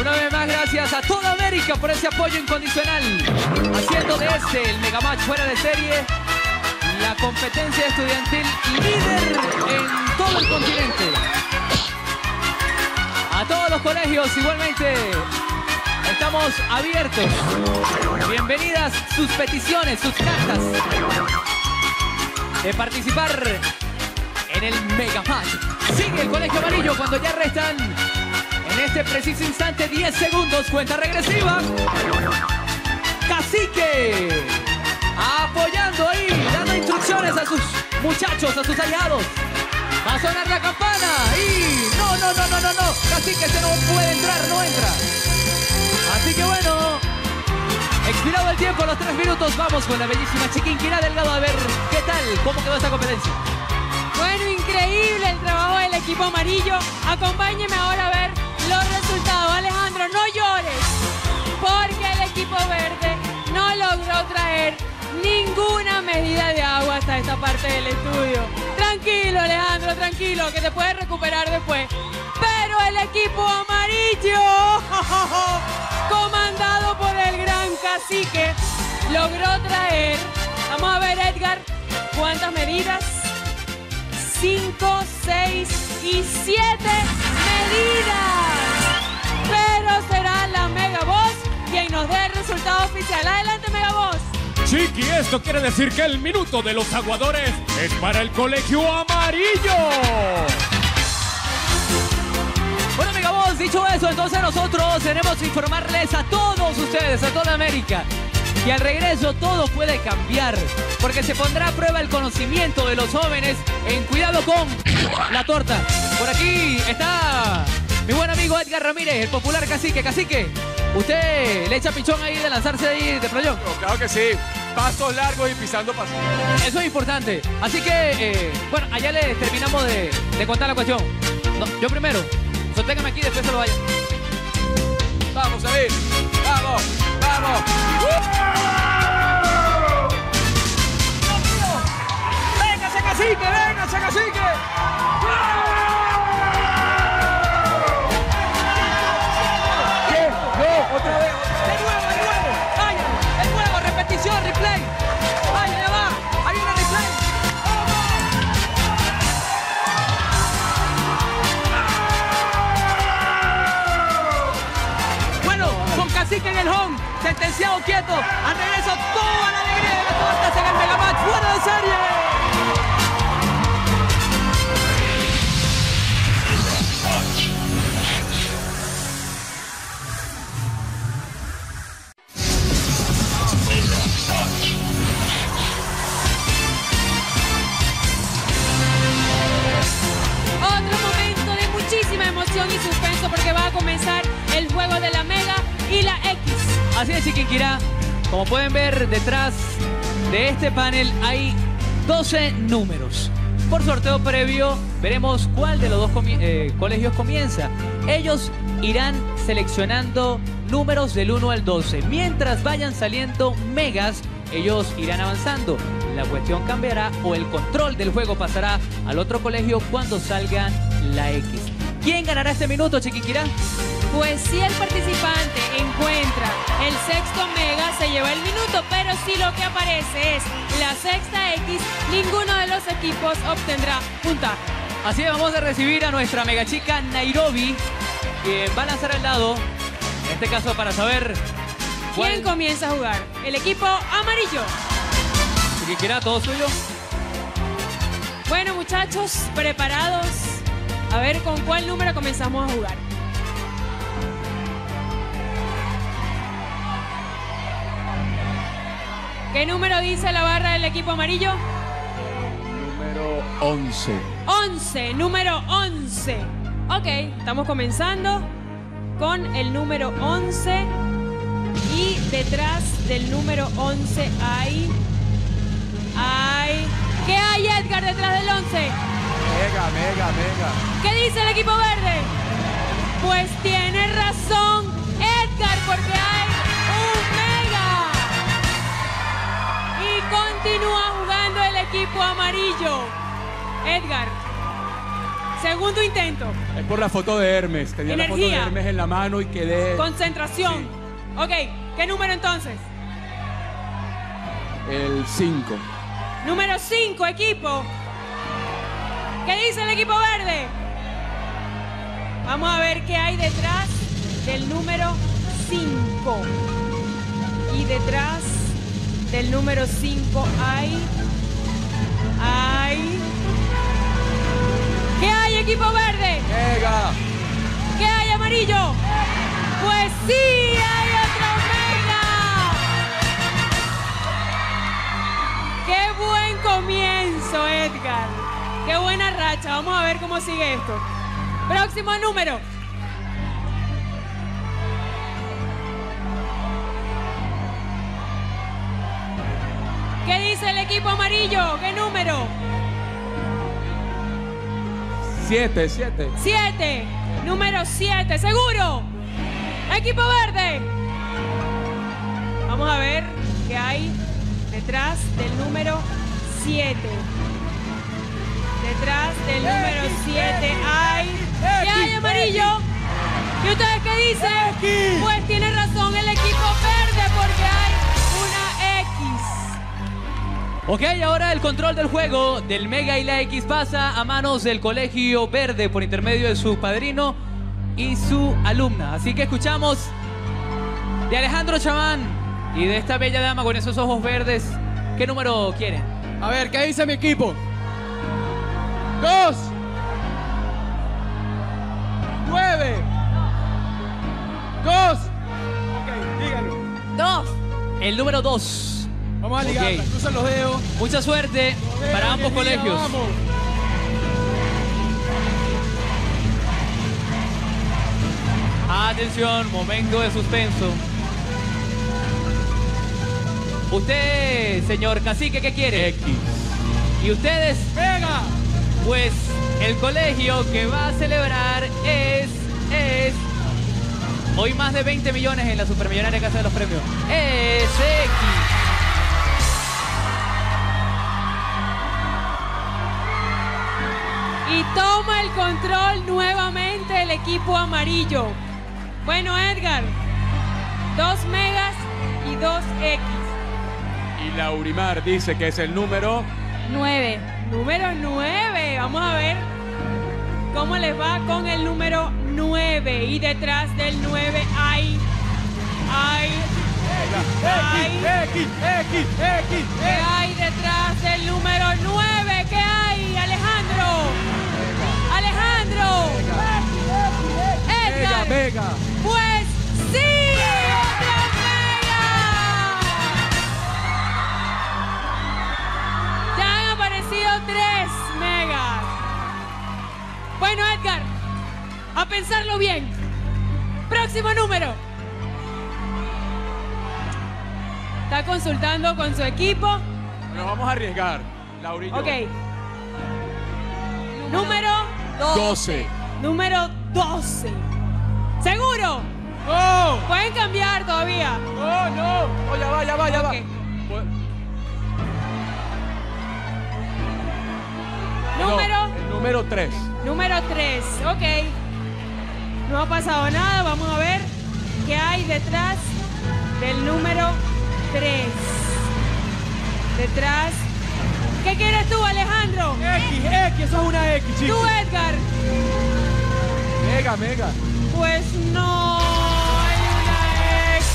Una vez más, gracias a toda América por ese apoyo incondicional, haciendo de este el Megamatch fuera de serie competencia estudiantil líder en todo el continente. A todos los colegios igualmente estamos abiertos. Bienvenidas sus peticiones, sus cartas de participar en el Megamatch. Sigue el colegio amarillo cuando ya restan en este preciso instante 10 segundos, cuenta regresiva. Cacique apoyando ahí, instrucciones a sus muchachos, a sus aliados. Va a sonar la campana y no, no, no, no, no, no. Cacique se no puede entrar, no entra. Así que bueno, expirado el tiempo, los tres minutos, vamos con la bellísima Chiquinquina Delgado a ver qué tal, cómo quedó esta competencia. Bueno, increíble el trabajo del equipo amarillo. Acompáñeme ahora a ver los resultados. Alejandro, no parte del estudio. Tranquilo, Alejandro, tranquilo, que te puedes recuperar después. Pero el equipo amarillo, comandado por el gran cacique, logró traer, vamos a ver Edgar, cuántas medidas. 5, 6 y 7 medidas. Pero será la Mega Boss quien nos dé el resultado oficial. Adelante, Mega Boss. Chiqui, esto quiere decir que el minuto de los aguadores es para el colegio amarillo. Bueno, amiga voz, dicho eso, entonces nosotros tenemos que informarles a todos ustedes, a toda América, que al regreso todo puede cambiar, porque se pondrá a prueba el conocimiento de los jóvenes en cuidado con la torta. Por aquí está mi buen amigo Edgar Ramírez, el popular cacique. Cacique, ¿usted le echa pichón ahí de lanzarse ahí de playón? Claro que sí. Pasos largos y pisando pasos. Eso es importante. Así que, eh, bueno, allá le terminamos de, de contar la cuestión. No, yo primero. Sosténgame aquí, después se lo vaya. Vamos, David. Vamos, vamos. ¡Véngase, cacique! ¡Véngase, cacique! Con cacique en el home, sentenciado quieto, al regreso toda la alegría de las tortas en el Megamatch, fuera de serie. Otro momento de muchísima emoción y suspenso porque va a comenzar el juego de la Mega y la X. Así es, Chiquinquirá. Como pueden ver detrás de este panel hay 12 números. Por sorteo previo veremos cuál de los dos eh, colegios comienza. Ellos irán seleccionando números del 1 al 12. Mientras vayan saliendo megas, ellos irán avanzando. La cuestión cambiará o el control del juego pasará al otro colegio cuando salga la X. ¿Quién ganará este minuto, Chiquinquirá? Pues si el participante encuentra el sexto Mega, se lleva el minuto, pero si lo que aparece es la sexta X, ninguno de los equipos obtendrá puntaje. Así que vamos a recibir a nuestra mega chica Nairobi, que va a lanzar el dado, en este caso para saber ¿Quién comienza a jugar? El equipo amarillo. si quiera todo suyo. Bueno, muchachos, preparados. A ver con cuál número comenzamos a jugar. ¿Qué número dice la barra del equipo amarillo? Número 11. 11, número 11. Ok, estamos comenzando con el número 11 y detrás del número 11 hay... hay... ¿Qué hay Edgar detrás del 11? Mega, mega, mega. ¿Qué dice el equipo verde? Pues tiene razón Edgar porque hay continúa jugando el equipo amarillo. Edgar, segundo intento. Es por la foto de Hermes. Tenía la foto de Energía. Hermes en la mano y quedé Concentración. Ok, ¿qué número entonces? el 5. Número 5, equipo. ¿Qué dice el equipo verde? Vamos a ver qué hay detrás del número 5. Y detrás del número 5 hay... Hay... ¿Qué hay, equipo verde? Mega. ¿Qué hay, amarillo? Pues sí, hay otro mega. Qué buen comienzo, Edgar. Qué buena racha. Vamos a ver cómo sigue esto. Próximo número. ¿Qué dice el equipo amarillo? ¿Qué número? Siete, siete. 7. Número 7. ¿Seguro? Equipo verde. Vamos a ver qué hay detrás del número 7. Detrás del número 7 hay. ¿Qué hay amarillo? ¿Y ustedes qué dicen? Pues tiene razón el equipo verde Ok, ahora el control del juego del Mega y la X pasa a manos del Colegio Verde por intermedio de su padrino y su alumna. Así que escuchamos de Alejandro Chamán y de esta bella dama con esos ojos verdes. ¿Qué número quieren? A ver, ¿qué dice mi equipo? Dos. Nueve. Dos. Ok, díganlo. Dos. El número 2. Vamos a ligarla, Ok. cruzan los dedos. Mucha suerte para ambos colegios. Vamos. Atención, momento de suspenso. Usted, señor cacique, ¿qué quiere? X. ¿Y ustedes? ¡Venga! Pues el colegio que va a celebrar es, es, hoy más de 20 millones en la Supermillonaria Casa de los Premios. Es X. Y toma el control nuevamente el equipo amarillo. Bueno, Edgar, 2 megas y 2 X. Y Laurimar dice que es el número. 9. Número 9. Vamos a ver cómo les va con el número 9. Y detrás del 9 hay. Hay. Hay. X, X, X, ¿Qué hay detrás del número 9? ¿Qué hay? Alejandro. Mega, Edgar. mega. Pues sí, otra mega. Ya han aparecido tres megas. Bueno, Edgar, a pensarlo bien. Próximo número. Está consultando con su equipo. Nos vamos a arriesgar. Laurillo. Ok. Número 12. Número 12. ¿Seguro? ¡No! Pueden cambiar todavía. ¡No, no! Oh, ya va, ya va, ya va. Ok. Pues- Número, No, el número 3. número 3. Ok. No ha pasado nada. Vamos a ver qué hay detrás del número 3. Detrás. ¿Qué quieres tú, Alejandro? X, X, eso es una X, Tú, chicos. Edgar. Mega, mega. Pues no. Hay una X.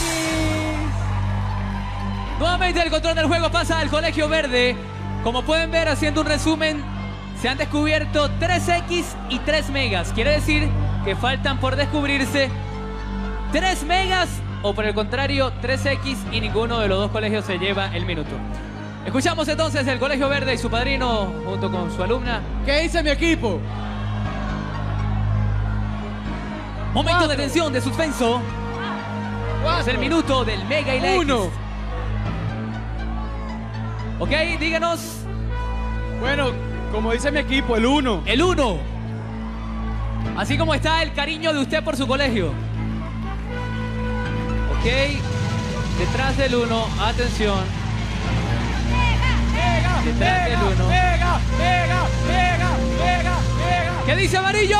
Nuevamente el control del juego pasa al Colegio Verde. Como pueden ver, haciendo un resumen, se han descubierto 3X y 3 megas. Quiere decir que faltan por descubrirse 3 megas o por el contrario 3X y ninguno de los dos colegios se lleva el minuto. Escuchamos entonces el Colegio Verde y su padrino junto con su alumna. ¿Qué dice mi equipo? Momento de Cuatro. tensión, de suspenso. Es el minuto del Mega y la X. Uno. Ok, díganos Bueno, como dice mi equipo, el 1. el 1. Así como está el cariño de usted por su colegio. Ok, detrás del 1, atención. Detrás del 1. Mega, mega, mega, mega, mega. ¿Qué dice amarillo?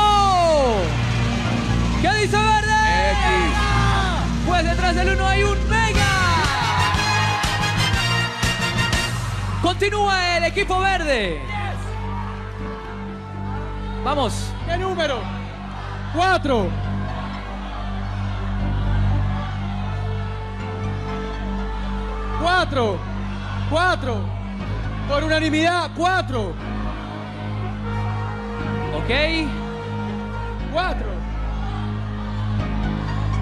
¿Qué dice verde? X. Pues detrás del 1 hay un mega. Continúa el equipo verde. Vamos. ¿Qué número? 4. Cuatro. Cuatro. Por unanimidad, cuatro. Ok. Cuatro.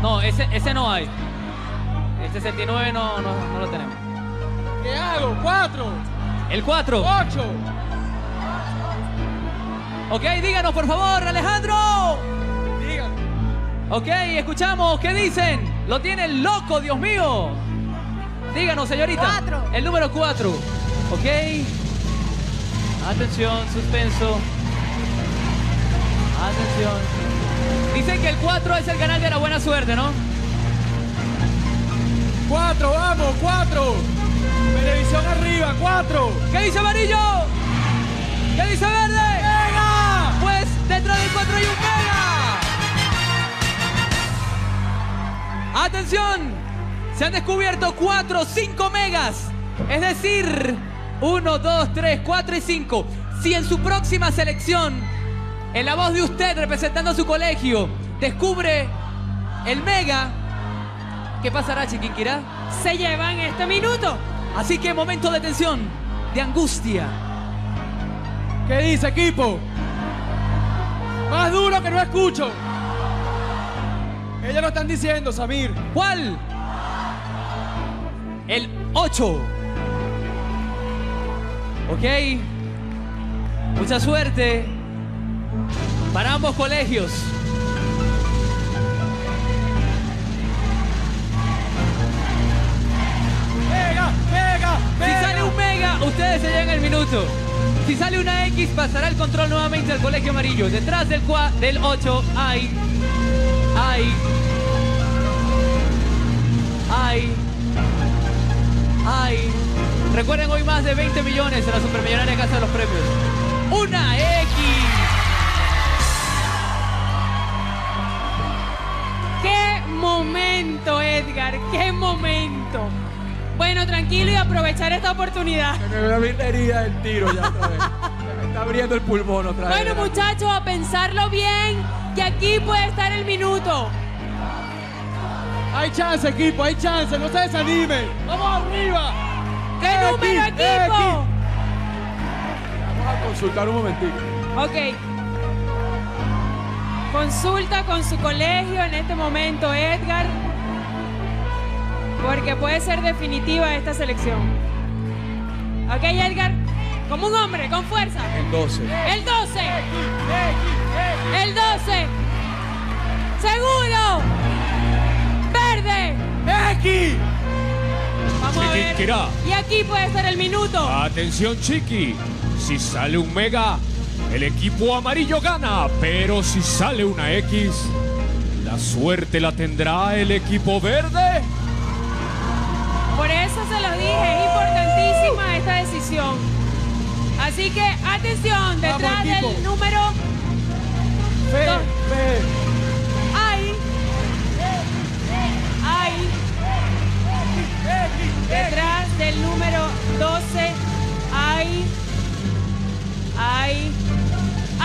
No, ese, ese no hay. El 69 no, no, no lo tenemos. ¿Qué hago? Cuatro. El 4. Ocho. Ok, díganos por favor, Alejandro. Digan. Ok, escuchamos. ¿Qué dicen? Lo tienen loco, Dios mío. Díganos, señorita. Cuatro. El número 4. Ok. Atención, suspenso. Atención. Dicen que el 4 es el canal de la buena suerte, ¿no? Cuatro, vamos, cuatro. Televisión arriba, cuatro. ¿Qué dice amarillo? ¿Qué dice verde? ¡Venga! Pues dentro del 4 hay un mega. Atención, se han descubierto 4, 5 megas. Es decir, 1, 2, 3, 4 y 5. Si en su próxima selección, en la voz de usted representando a su colegio, descubre el mega, ¿qué pasará, Chiquinquirá? Se llevan este minuto. Así que momento de tensión, de angustia. ¿Qué dice, equipo? Más duro que no escucho. Ellos lo están diciendo, Samir. ¿Cuál? El 8. Ok. Mucha suerte para ambos colegios. ¡Mega, mega, Si sale un mega, ustedes se llevan el minuto. Si sale una X, pasará el control nuevamente al colegio amarillo. Detrás del, cua- del 8 hay. Hay. Hay. Hay. Recuerden hoy más de 20 millones en la Supermillonaria Casa de los Premios. ¡Una X! ¡Qué momento, Edgar! ¡Qué momento! Bueno, tranquilo y aprovechar esta oportunidad. Me la herida del tiro ya otra vez. Me está abriendo el pulmón otra vez. Bueno, muchachos, a pensarlo bien, que aquí puede estar el minuto. Hay chance, equipo, hay chance. No se desanimen. ¡Vamos arriba! ¿Qué X, número, X. equipo? Vamos a consultar un momentito. Ok. Consulta con su colegio en este momento, Edgar. Porque puede ser definitiva esta selección. Ok, Edgar. Como un hombre, con fuerza. El 12. El 12. El 12. Seguro. Verde. ¡X! Vamos a ver. Chiquinquirá. Y aquí puede estar el minuto. Atención, Chiqui. Si sale un mega, el equipo amarillo gana. Pero si sale una X, la suerte la tendrá el equipo verde. Por eso se los dije, es importantísima esta decisión. Así que atención, detrás Vamos, del número fe.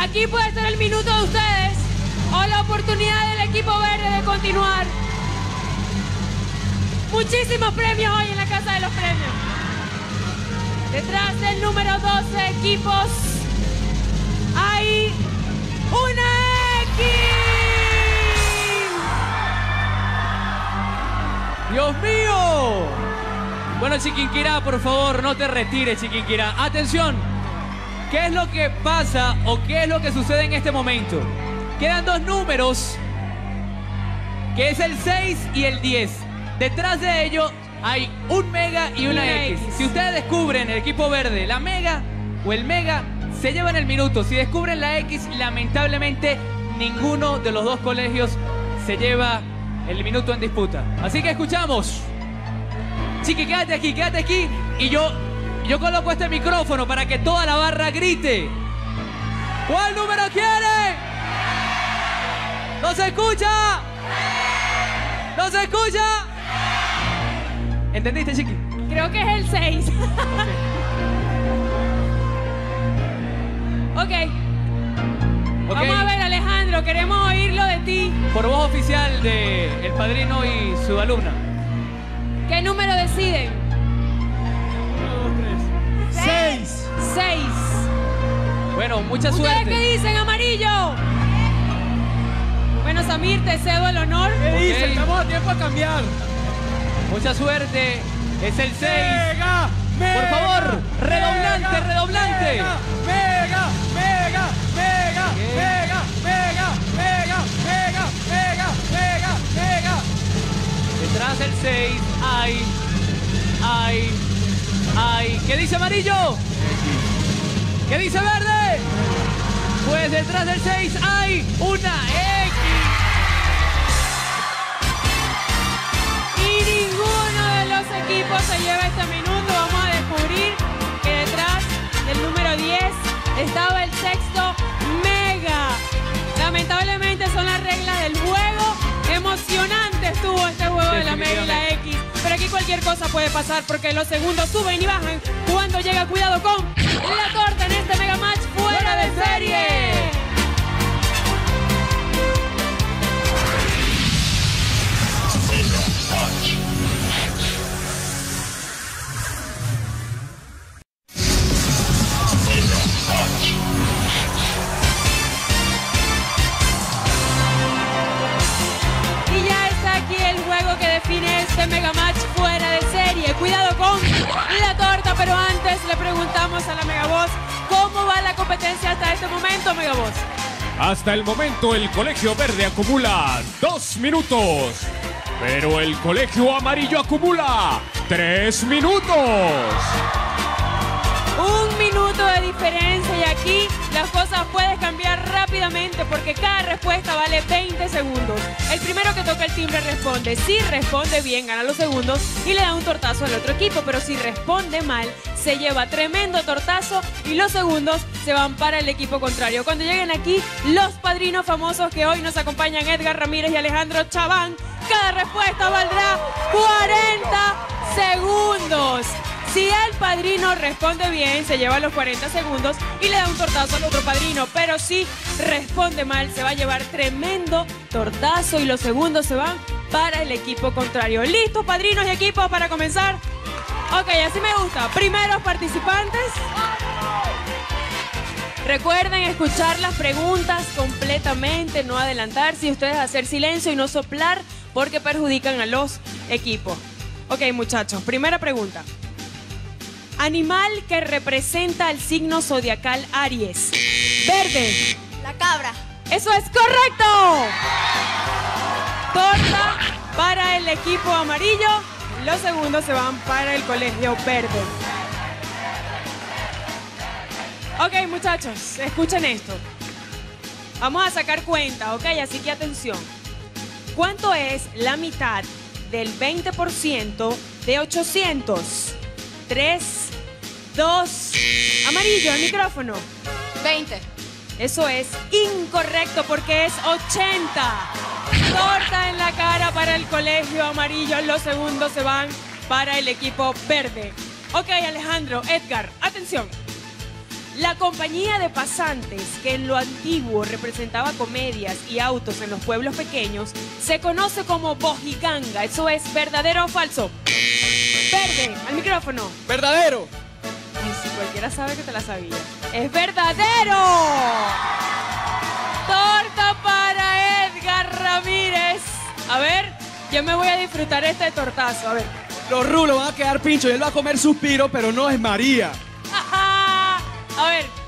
Aquí puede estar el minuto de ustedes o la oportunidad del equipo verde de continuar. Muchísimos premios hoy en la Casa de los Premios. Detrás del número 12 equipos hay una X. ¡Dios mío! Bueno, Chiquinquirá, por favor, no te retires, Chiquinquirá. Atención, ¿qué es lo que pasa o qué es lo que sucede en este momento? Quedan dos números, que es el 6 y el 10. Detrás de ello hay un mega y una, una X. X. Si ustedes descubren el equipo verde, la mega o el mega, se llevan el minuto. Si descubren la X, lamentablemente ninguno de los dos colegios se lleva el minuto en disputa. Así que escuchamos. Chiqui, quédate aquí, quédate aquí. Y yo, yo coloco este micrófono para que toda la barra grite. ¿Cuál número quiere? ¿No se escucha? ¿No se escucha? ¿Entendiste, Chiqui? Creo que es el 6. ok. Ok. Vamos a ver, Alejandro, queremos oírlo de ti. Por voz oficial de El Padrino y su alumna. ¿Qué número deciden? Seis. 6. Bueno, mucha ¿Ustedes qué suerte. dicen, amarillo? Bueno, Samir, te cedo el honor. ¿Qué Ok. dicen? Estamos a tiempo a cambiar. Mucha suerte. Es el 6. ¡Mega! ¡Mega! Por favor, redoblante, ¡Mega! redoblante. ¡Mega! ¡Mega! ¡Mega! ¡Mega! ¿Qué? ¡Mega! ¡Mega! ¡Mega! ¡Mega! ¡Mega! ¡Mega! ¡Mega! Detrás del 6 hay. Hay. Hay. ¿Qué dice amarillo? ¿Qué dice verde? Pues detrás del 6 hay una X. Y ninguno de los equipos se lleva este minuto. Vamos a descubrir que detrás del número 10 estaba el sexto Mega. Lamentablemente son las reglas del juego. Emocionante estuvo este juego de la la X. Pero aquí cualquier cosa puede pasar porque los segundos suben y bajan. Cuando llega, cuidado con preguntamos a la Megavoz cómo va la competencia hasta este momento, Megavoz. Hasta el momento el Colegio Verde acumula dos minutos, pero el Colegio Amarillo acumula tres minutos. Un minuto de diferencia aquí las cosas pueden cambiar rápidamente porque cada respuesta vale 20 segundos. El primero que toca el timbre responde. Si responde bien, gana los segundos y le da un tortazo al otro equipo. Pero si responde mal, se lleva tremendo tortazo y los segundos se van para el equipo contrario. Cuando lleguen aquí los padrinos famosos que hoy nos acompañan, Edgar Ramírez y Alejandro Chaván, cada respuesta valdrá 40 segundos. Si el padrino responde bien, se lleva los 40 segundos y le da un tortazo al otro padrino. Pero si responde mal, se va a llevar tremendo tortazo y los segundos se van para el equipo contrario. ¿Listos, padrinos y equipos, para comenzar? Ok, así me gusta. Primeros participantes. Recuerden escuchar las preguntas completamente, no adelantarse y ustedes hacer silencio y no soplar porque perjudican a los equipos. Ok, muchachos, primera pregunta. Animal que representa el signo zodiacal Aries. Verde. La cabra. Eso es correcto. Torta para el equipo amarillo. Los segundos se van para el colegio verde. Ok, muchachos, escuchen esto. Vamos a sacar cuenta, ok, así que atención. ¿Cuánto es la mitad del 20% de 800? 3, 2, amarillo, el micrófono. 20. Eso es incorrecto porque es 80. Torta en la cara para el colegio amarillo. Los segundos se van para el equipo verde. Ok, Alejandro, Edgar, atención. La compañía de pasantes que en lo antiguo representaba comedias y autos en los pueblos pequeños se conoce como bojiganga. ¿Eso es verdadero o falso? Verde, al micrófono. ¡Verdadero! Ay, si cualquiera sabe que te la sabía. ¡Es verdadero! Torta para Edgar Ramírez. A ver, yo me voy a disfrutar este tortazo. A ver. Los rulos van a quedar pinchos y él va a comer suspiro, pero no es María. A ver.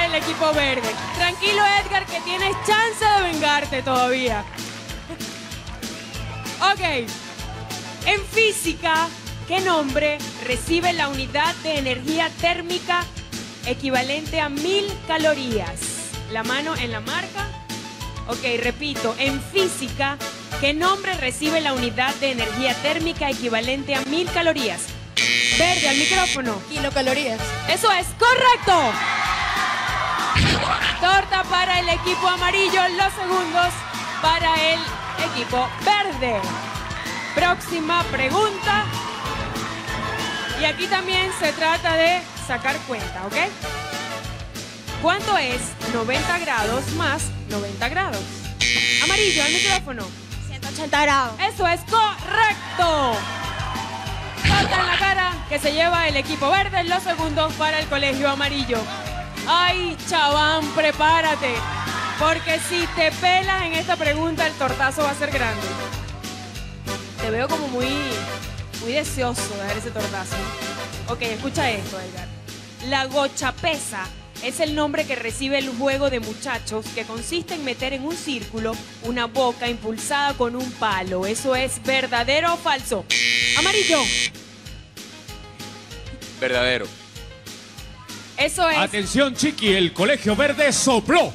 Para el equipo verde. Tranquilo, Edgar, que tienes chance de vengarte todavía. Ok. En física, ¿qué nombre recibe la unidad de energía térmica equivalente a mil calorías? La mano en la marca. Ok, repito. En física, ¿qué nombre recibe la unidad de energía térmica equivalente a mil calorías? Verde, al micrófono. Kilocalorías. Eso es correcto. Torta para el equipo amarillo, los segundos para el equipo verde. Próxima pregunta. Y aquí también se trata de sacar cuenta, ¿ok? ¿Cuánto es 90 grados más 90 grados? Amarillo, al micrófono. 180 grados. Eso es correcto. Torta en la cara que se lleva el equipo verde, los segundos para el colegio amarillo. Ay, chaván, prepárate. Porque si te pelas en esta pregunta, el tortazo va a ser grande. Te veo como muy, muy deseoso de dar ese tortazo. Ok, escucha esto, Edgar. La gochapesa es el nombre que recibe el juego de muchachos que consiste en meter en un círculo una boca impulsada con un palo. ¿Eso es verdadero o falso? Amarillo. Verdadero. Eso es. Atención, Chiqui, el Colegio Verde sopló.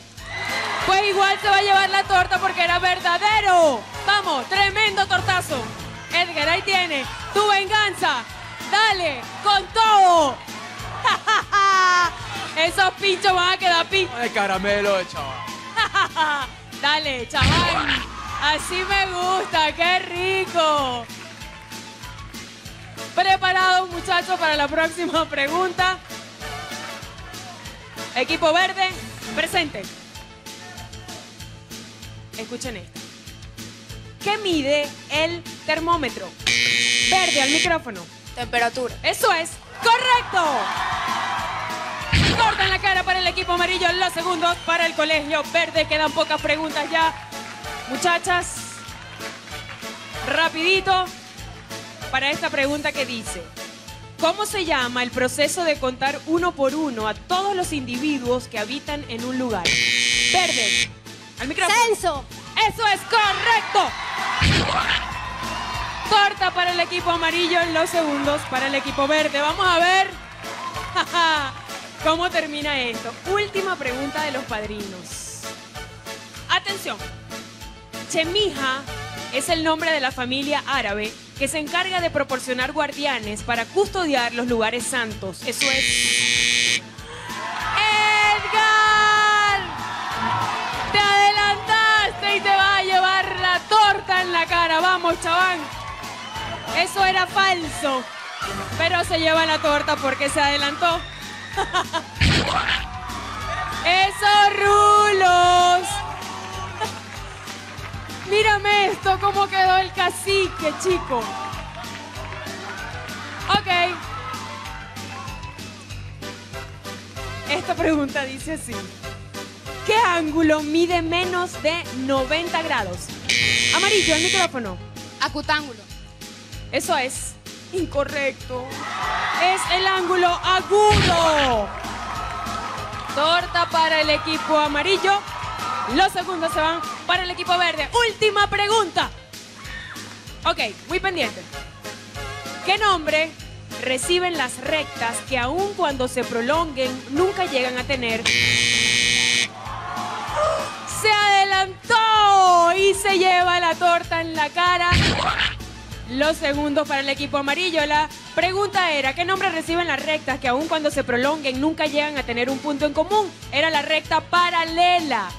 Pues igual se va a llevar la torta porque era verdadero. Vamos, tremendo tortazo. Edgar, ahí tiene tu venganza. Dale, con todo. Esos pinchos van a quedar pinchos. Ay, caramelo, chaval. Dale, chaval. Así me gusta, qué rico. Preparados, muchachos, para la próxima pregunta. Equipo verde, presente. Escuchen esto. ¿Qué mide el termómetro? Verde al micrófono. Temperatura. Eso es correcto. Corta en la cara para el equipo amarillo, los segundos para el colegio verde. Quedan pocas preguntas ya. Muchachas, rapidito para esta pregunta que dice, ¿cómo se llama el proceso de contar uno por uno a todos los individuos que habitan en un lugar? Verde, al micrófono. Censo. Eso es correcto. Corta para el equipo amarillo en los segundos para el equipo verde. Vamos a ver cómo termina esto. Última pregunta de los padrinos. Atención. Chemija es el nombre de la familia árabe que se encarga de proporcionar guardianes para custodiar los lugares santos. Eso es. ¡Edgar! Te adelantaste y te va a llevar la torta en la cara. Vamos, chaván. Eso era falso. Pero se lleva la torta porque se adelantó. ¡Esos rulos! Mírame esto, cómo quedó el cacique, chico. Ok. Esta pregunta dice así. ¿Qué ángulo mide menos de 90 grados? Amarillo, el micrófono. Acutángulo. Eso es incorrecto. Es el ángulo agudo. Torta para el equipo amarillo. Los segundos se van para el equipo verde. Última pregunta. Ok, muy pendiente. ¿Qué nombre reciben las rectas que aun cuando se prolonguen nunca llegan a tener? Se adelantó y se lleva la torta en la cara. Los segundos para el equipo amarillo. La pregunta era, ¿qué nombre reciben las rectas que aun cuando se prolonguen nunca llegan a tener un punto en común? Era la recta paralela.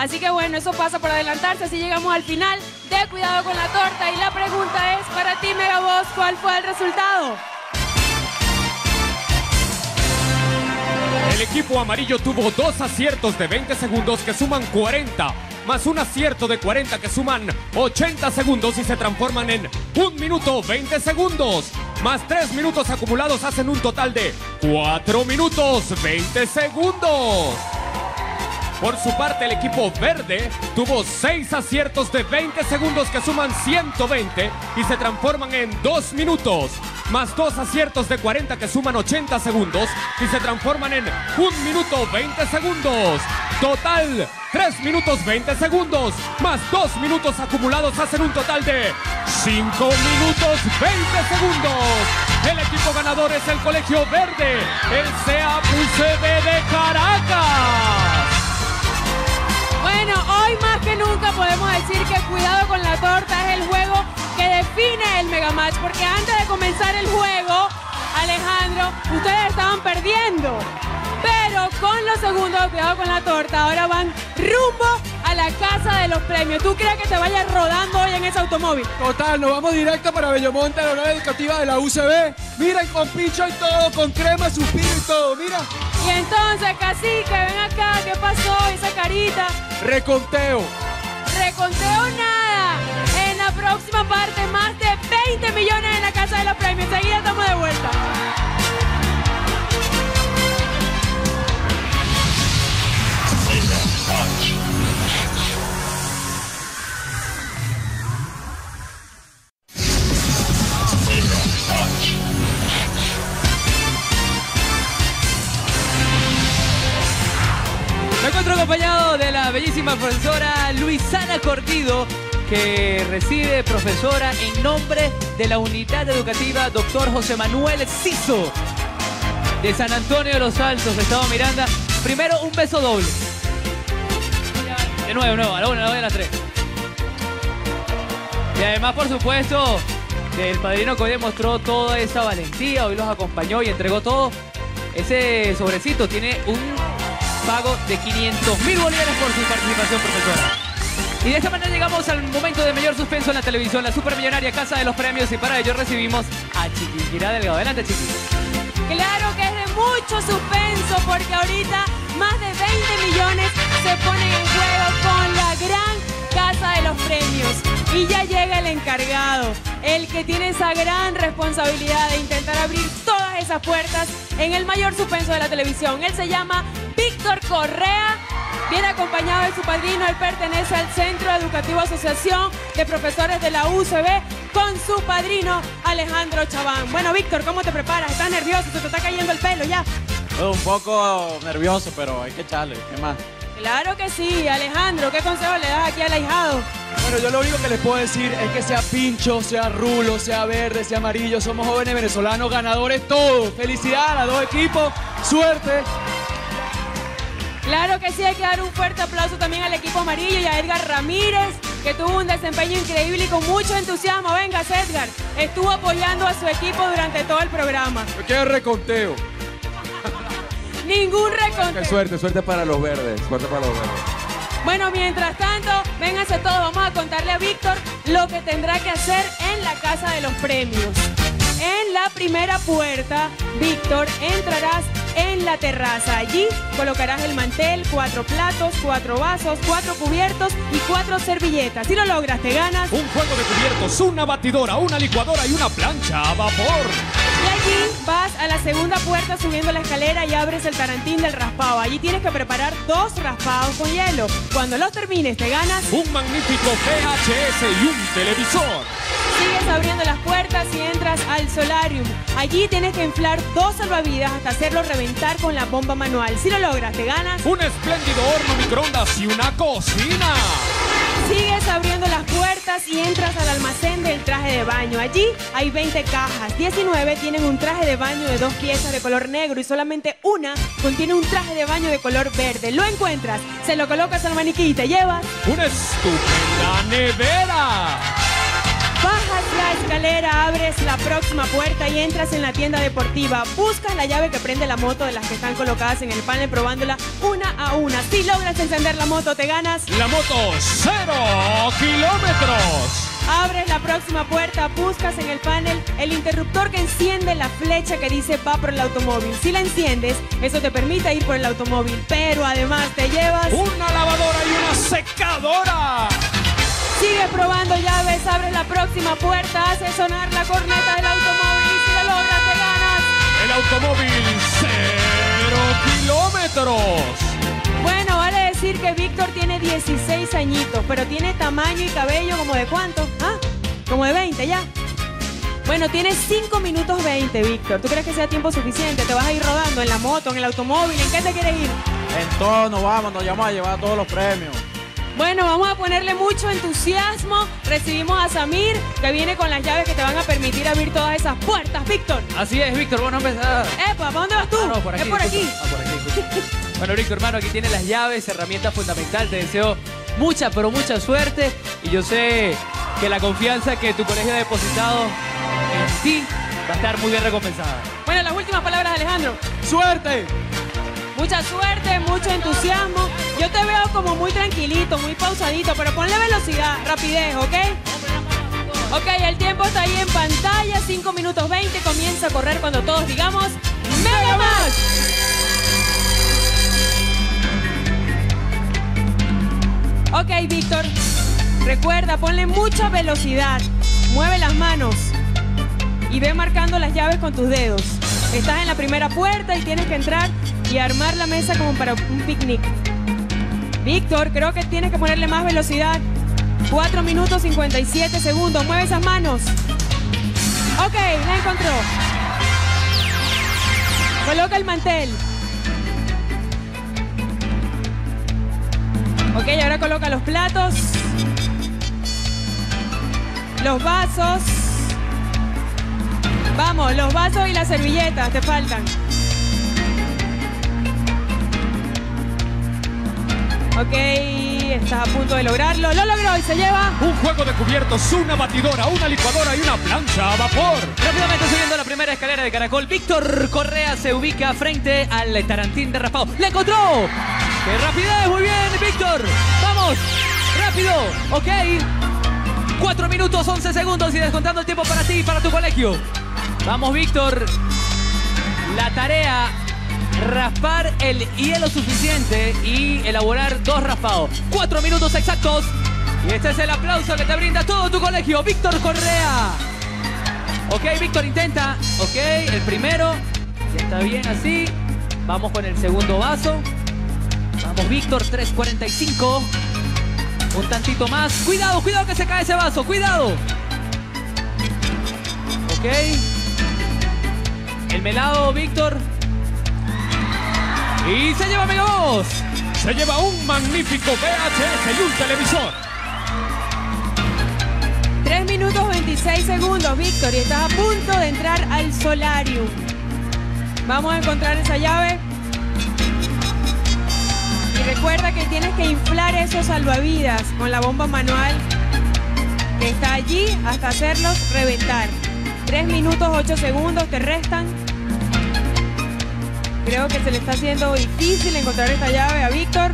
Así que bueno, eso pasa por adelantarse. Así llegamos al final de Cuidado con la Torta. Y la pregunta es para ti, Megavoz, ¿cuál fue el resultado? El equipo amarillo tuvo dos aciertos de 20 segundos que suman 40, más un acierto de 40 que suman 80 segundos y se transforman en 1 minuto 20 segundos. Más 3 minutos acumulados hacen un total de 4 minutos 20 segundos. Por su parte, el equipo verde tuvo 6 aciertos de 20 segundos que suman 120 y se transforman en 2 minutos. Más 2 aciertos de 40 que suman 80 segundos y se transforman en 1 minuto 20 segundos. Total, 3 minutos 20 segundos. Más 2 minutos acumulados hacen un total de 5 minutos 20 segundos. El equipo ganador es el Colegio Verde, el CAPUCB de Caracas. Bueno, hoy más que nunca podemos decir que Cuidado con la Torta es el juego que define el Megamatch, porque antes de comenzar el juego, Alejandro, ustedes estaban perdiendo. Pero con los segundos Cuidado con la Torta, ahora van rumbo a la casa de los premios. ¿Tú crees que te vayas rodando hoy en ese automóvil? Total, nos vamos directo para Bellomonte, la nueva educativa de la UCB. Miren, con pincho y todo, con crema, suspiro y todo, mira. Y entonces, cacique, ven acá, ¿qué pasó? Esa carita. Reconteo. Reconteo nada. En la próxima parte, más de 20 millones en la casa de los premios. Enseguida estamos de vuelta. Bellísima profesora Luisana Cortido, que recibe profesora en nombre de la unidad educativa Dr. José Manuel Ciso de San Antonio de los Altos, Estado Miranda. Primero, un beso doble. De nuevo, de nuevo, a la una, a la dos a la tres. Y además, por supuesto, el padrino que hoy demostró toda esa valentía, hoy los acompañó y entregó todo. Ese sobrecito tiene un pago de 500 mil bolívares por su participación, profesora. Y de esta manera llegamos al momento de mayor suspenso en la televisión, la supermillonaria Casa de los Premios, y para ello recibimos a Chiquinquirá Delgado. Adelante, Chiqui. Claro que es de mucho suspenso porque ahorita más de 20 millones se ponen en juego el que tiene esa gran responsabilidad de intentar abrir todas esas puertas en el mayor suspenso de la televisión. Él se llama Víctor Correa. Viene acompañado de su padrino, él pertenece al Centro Educativo Asociación de Profesores de la UCB con su padrino Alejandro Chaván. Bueno, Víctor, ¿cómo te preparas? ¿Estás nervioso? ¿Se te está cayendo el pelo ya? Un poco nervioso, pero hay que echarle. ¿Qué más? Claro que sí. Alejandro, ¿qué consejo le das aquí al ahijado? Bueno, yo lo único que les puedo decir es que sea pincho, sea rulo, sea verde, sea amarillo, somos jóvenes venezolanos ganadores todos. Felicidad a los dos equipos, suerte. Claro que sí, hay que dar un fuerte aplauso también al equipo amarillo y a Edgar Ramírez, que tuvo un desempeño increíble y con mucho entusiasmo. Venga, Edgar, estuvo apoyando a su equipo durante todo el programa. Me queda reconteo. Ningún reconteo. Qué suerte, suerte para los verdes. Suerte para los verdes. Bueno, mientras tanto, vénganse todos, vamos a contarle a Víctor lo que tendrá que hacer en la Casa de los Premios. En la primera puerta, Víctor, entrarás en la terraza. Allí colocarás el mantel, cuatro platos, cuatro vasos, cuatro cubiertos y cuatro servilletas. Si lo logras, te ganas. Un juego de cubiertos, una batidora, una licuadora y una plancha a vapor. Y allí vas a la segunda puerta subiendo la escalera y abres el tarantín del raspado. Allí tienes que preparar dos raspados con hielo. Cuando los termines, te ganas. Un magnífico VHS y un televisor. Sigues abriendo las puertas y entras al solarium. Allí tienes que inflar dos salvavidas hasta hacerlo reventar con la bomba manual. Si lo logras, te ganas. Un espléndido horno microondas y una cocina. Sigues abriendo las puertas y entras al almacén del traje de baño. Allí hay 20 cajas. 19 tienen un traje de baño de dos piezas de color negro y solamente una contiene un traje de baño de color verde. Lo encuentras, se lo colocas al maniquí y te llevas. Una estupenda nevera. La escalera, abres la próxima puerta y entras en la tienda deportiva. Buscas la llave que prende la moto de las que están colocadas en el panel probándola una a una. Si logras encender la moto, te ganas. La moto, cero kilómetros. Abres la próxima puerta, buscas en el panel el interruptor que enciende la flecha que dice va por el automóvil. Si la enciendes, eso te permite ir por el automóvil, pero además te llevas... Una lavadora y una secadora. Sigue probando llaves, próxima puerta, hace sonar la corneta del automóvil y si lo logras te ganas. El automóvil, cero kilómetros. Bueno, vale decir que Víctor tiene 16 añitos, pero tiene tamaño y cabello como de cuánto? ¿Ah? Como de 20 ya. Bueno, tienes 5 minutos 20, Víctor. ¿Tú crees que sea tiempo suficiente? ¿Te vas a ir rodando en la moto, en el automóvil? ¿En qué te quieres ir? En todo nos vamos, nos vamos a llevar todos los premios. Bueno, vamos a ponerle mucho entusiasmo. Recibimos a Samir, que viene con las llaves que te van a permitir abrir todas esas puertas, Víctor. Así es, Víctor, bueno, empezar. Epa, ¿para dónde vas tú? Ah, no, por aquí, es por aquí. Ah, por aquí, bueno, Víctor, hermano, aquí tienes las llaves, herramienta fundamental. Te deseo mucha, pero mucha suerte. Y yo sé que la confianza que tu colegio ha depositado en ti va a estar muy bien recompensada. Bueno, las últimas palabras, Alejandro. ¡Suerte! Mucha suerte, mucho entusiasmo. Yo te veo como muy tranquilito, muy pausadito, pero ponle velocidad, rapidez, ¿ok? Ok, el tiempo está ahí en pantalla, 5 minutos 20, comienza a correr cuando todos digamos ¡Mega más! Ok, Víctor, recuerda, ponle mucha velocidad, mueve las manos y ve marcando las llaves con tus dedos. Estás en la primera puerta y tienes que entrar y armar la mesa como para un picnic. Víctor, creo que tienes que ponerle más velocidad. 4 minutos 57 segundos. Mueve esas manos. Ok, la encontró. Coloca el mantel. Ok, ahora coloca los platos. Los vasos. Vamos, los vasos y las servilletas, te faltan. Ok, estás a punto de lograrlo. Lo logró y se lleva. Un juego de cubiertos, una batidora, una licuadora y una plancha a vapor. Rápidamente subiendo la primera escalera de Caracol, Víctor Correa se ubica frente al Tarantín de Raspado. ¡Le encontró! ¡Qué rapidez! Muy bien, Víctor. ¡Vamos! ¡Rápido! Ok. 4 minutos 11 segundos y descontando el tiempo para ti y para tu colegio. Vamos, Víctor. La tarea, raspar el hielo suficiente y elaborar dos raspados. 4 minutos exactos. Y este es el aplauso que te brinda todo tu colegio, Víctor Correa. Ok, Víctor intenta. Ok, el primero. Ya está bien así. Vamos con el segundo vaso. Vamos, Víctor, 3.45. Un tantito más. Cuidado, cuidado que se cae ese vaso. Cuidado. Ok. El melado, Víctor. Y se lleva Megavoz. Se lleva un magnífico VHS y un televisor. 3 minutos 26 segundos, Víctor, y estás a punto de entrar al solarium. Vamos a encontrar esa llave. Y recuerda que tienes que inflar esos salvavidas con la bomba manual que está allí hasta hacerlos reventar. 3 minutos 8 segundos te restan. Creo que se le está haciendo difícil encontrar esta llave a Víctor.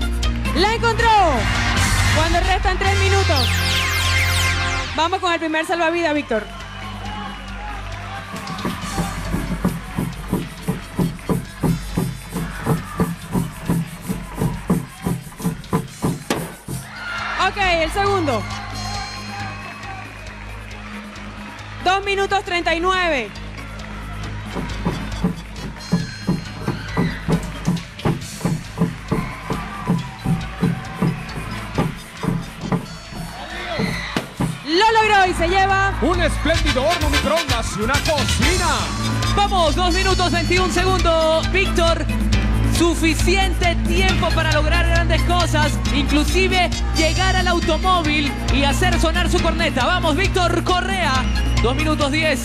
¡La encontró! Cuando restan 3 minutos. Vamos con el primer salvavidas, Víctor. Ok, el segundo. 2 minutos 39. Se lleva Un espléndido horno microondas y una cocina. Vamos, 2 minutos 21 segundos. Víctor, suficiente tiempo para lograr grandes cosas, inclusive llegar al automóvil y hacer sonar su corneta. Vamos, Víctor Correa. 2 minutos 10.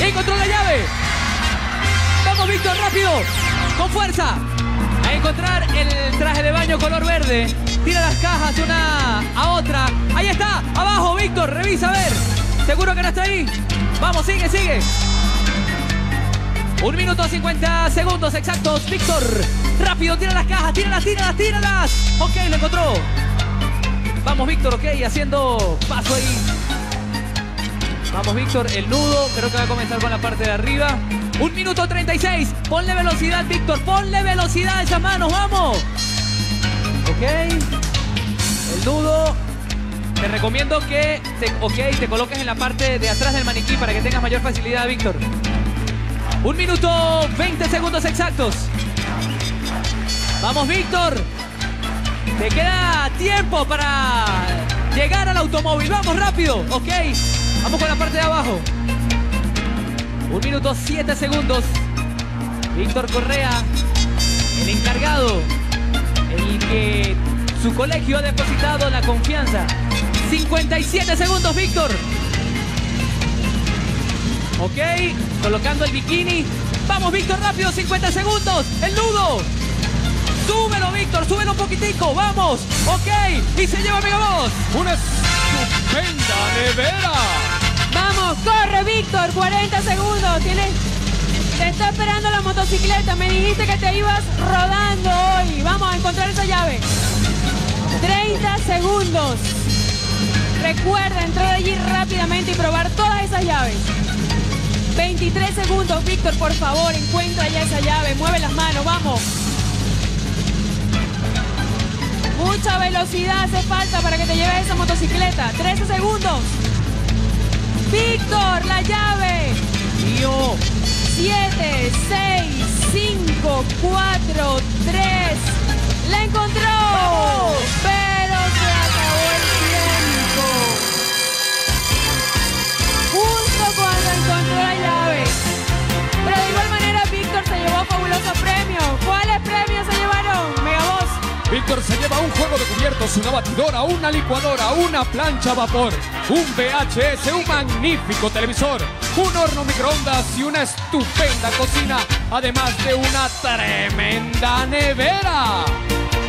Encontró la llave. Vamos, Víctor, rápido. Con fuerza. A encontrar el traje de baño color verde. Tira las cajas de una a otra. Ahí está. Abajo, Víctor. Revisa, a ver. ¿Seguro que no está ahí? Vamos, sigue, sigue. Un minuto 50 segundos exactos. Víctor, rápido, tira las cajas, tíralas, tíralas, tíralas. Ok, lo encontró. Vamos, Víctor, ok, haciendo paso ahí. Vamos, Víctor, el nudo. Creo que va a comenzar con la parte de arriba. Un minuto 36. Ponle velocidad, Víctor. Ponle velocidad a esas manos, vamos. Ok. El nudo. Te recomiendo que te, ok, te coloques en la parte de atrás del maniquí para que tengas mayor facilidad, Víctor. Un minuto 20 segundos exactos. Vamos, Víctor. Te queda tiempo para llegar al automóvil. Vamos rápido. Ok. Vamos con la parte de abajo. Un minuto 7 segundos. Víctor Correa, el encargado, el que su colegio ha depositado la confianza. 57 segundos, Víctor. Ok, colocando el bikini. Vamos, Víctor, rápido, 50 segundos. El nudo. Súbelo, Víctor, súbelo un poquitico. Vamos. Ok, y se lleva Megavoz. Una estupenda nevera. Vamos, corre Víctor, 40 segundos. Tienes, te está esperando la motocicleta. Me dijiste que te ibas rodando hoy. Vamos a encontrar esa llave. 30 segundos. Recuerda entrar allí rápidamente y probar todas esas llaves. 23 segundos, Víctor, por favor, encuentra ya esa llave. Mueve las manos, vamos. Mucha velocidad hace falta para que te lleves esa motocicleta. 13 segundos. Víctor, la llave. Mío. 7, 6, 5, 4, 3. ¡La encontró! Pero se acabó el tiempo. Justo cuando encontró Víctor se lleva un juego de cubiertos, una batidora, una licuadora, una plancha a vapor, un VHS, un magnífico televisor, un horno microondas y una estupenda cocina, además de una tremenda nevera.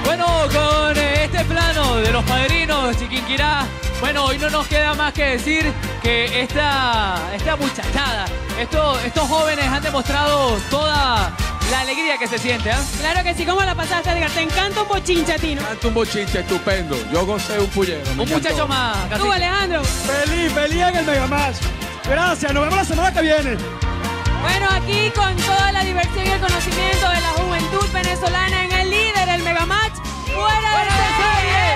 Bueno, con este plano de los padrinos, Chiquinquirá, bueno, hoy no nos queda más que decir que esta, esta muchachada, estos, estos jóvenes han demostrado toda la alegría que se siente, ¿ah? Claro que sí, ¿cómo la pasaste, Edgar? Te encanta un bochinche a ti, ¿no? Un bochinche estupendo. Yo gocé un pullero. Un encantó. muchacho más, Tú. Alejandro. Feliz, feliz en el Megamatch. Gracias, nos vemos la semana que viene. Bueno, aquí con toda la diversión y el conocimiento de la juventud venezolana en el líder, el Megamatch, fuera de serie.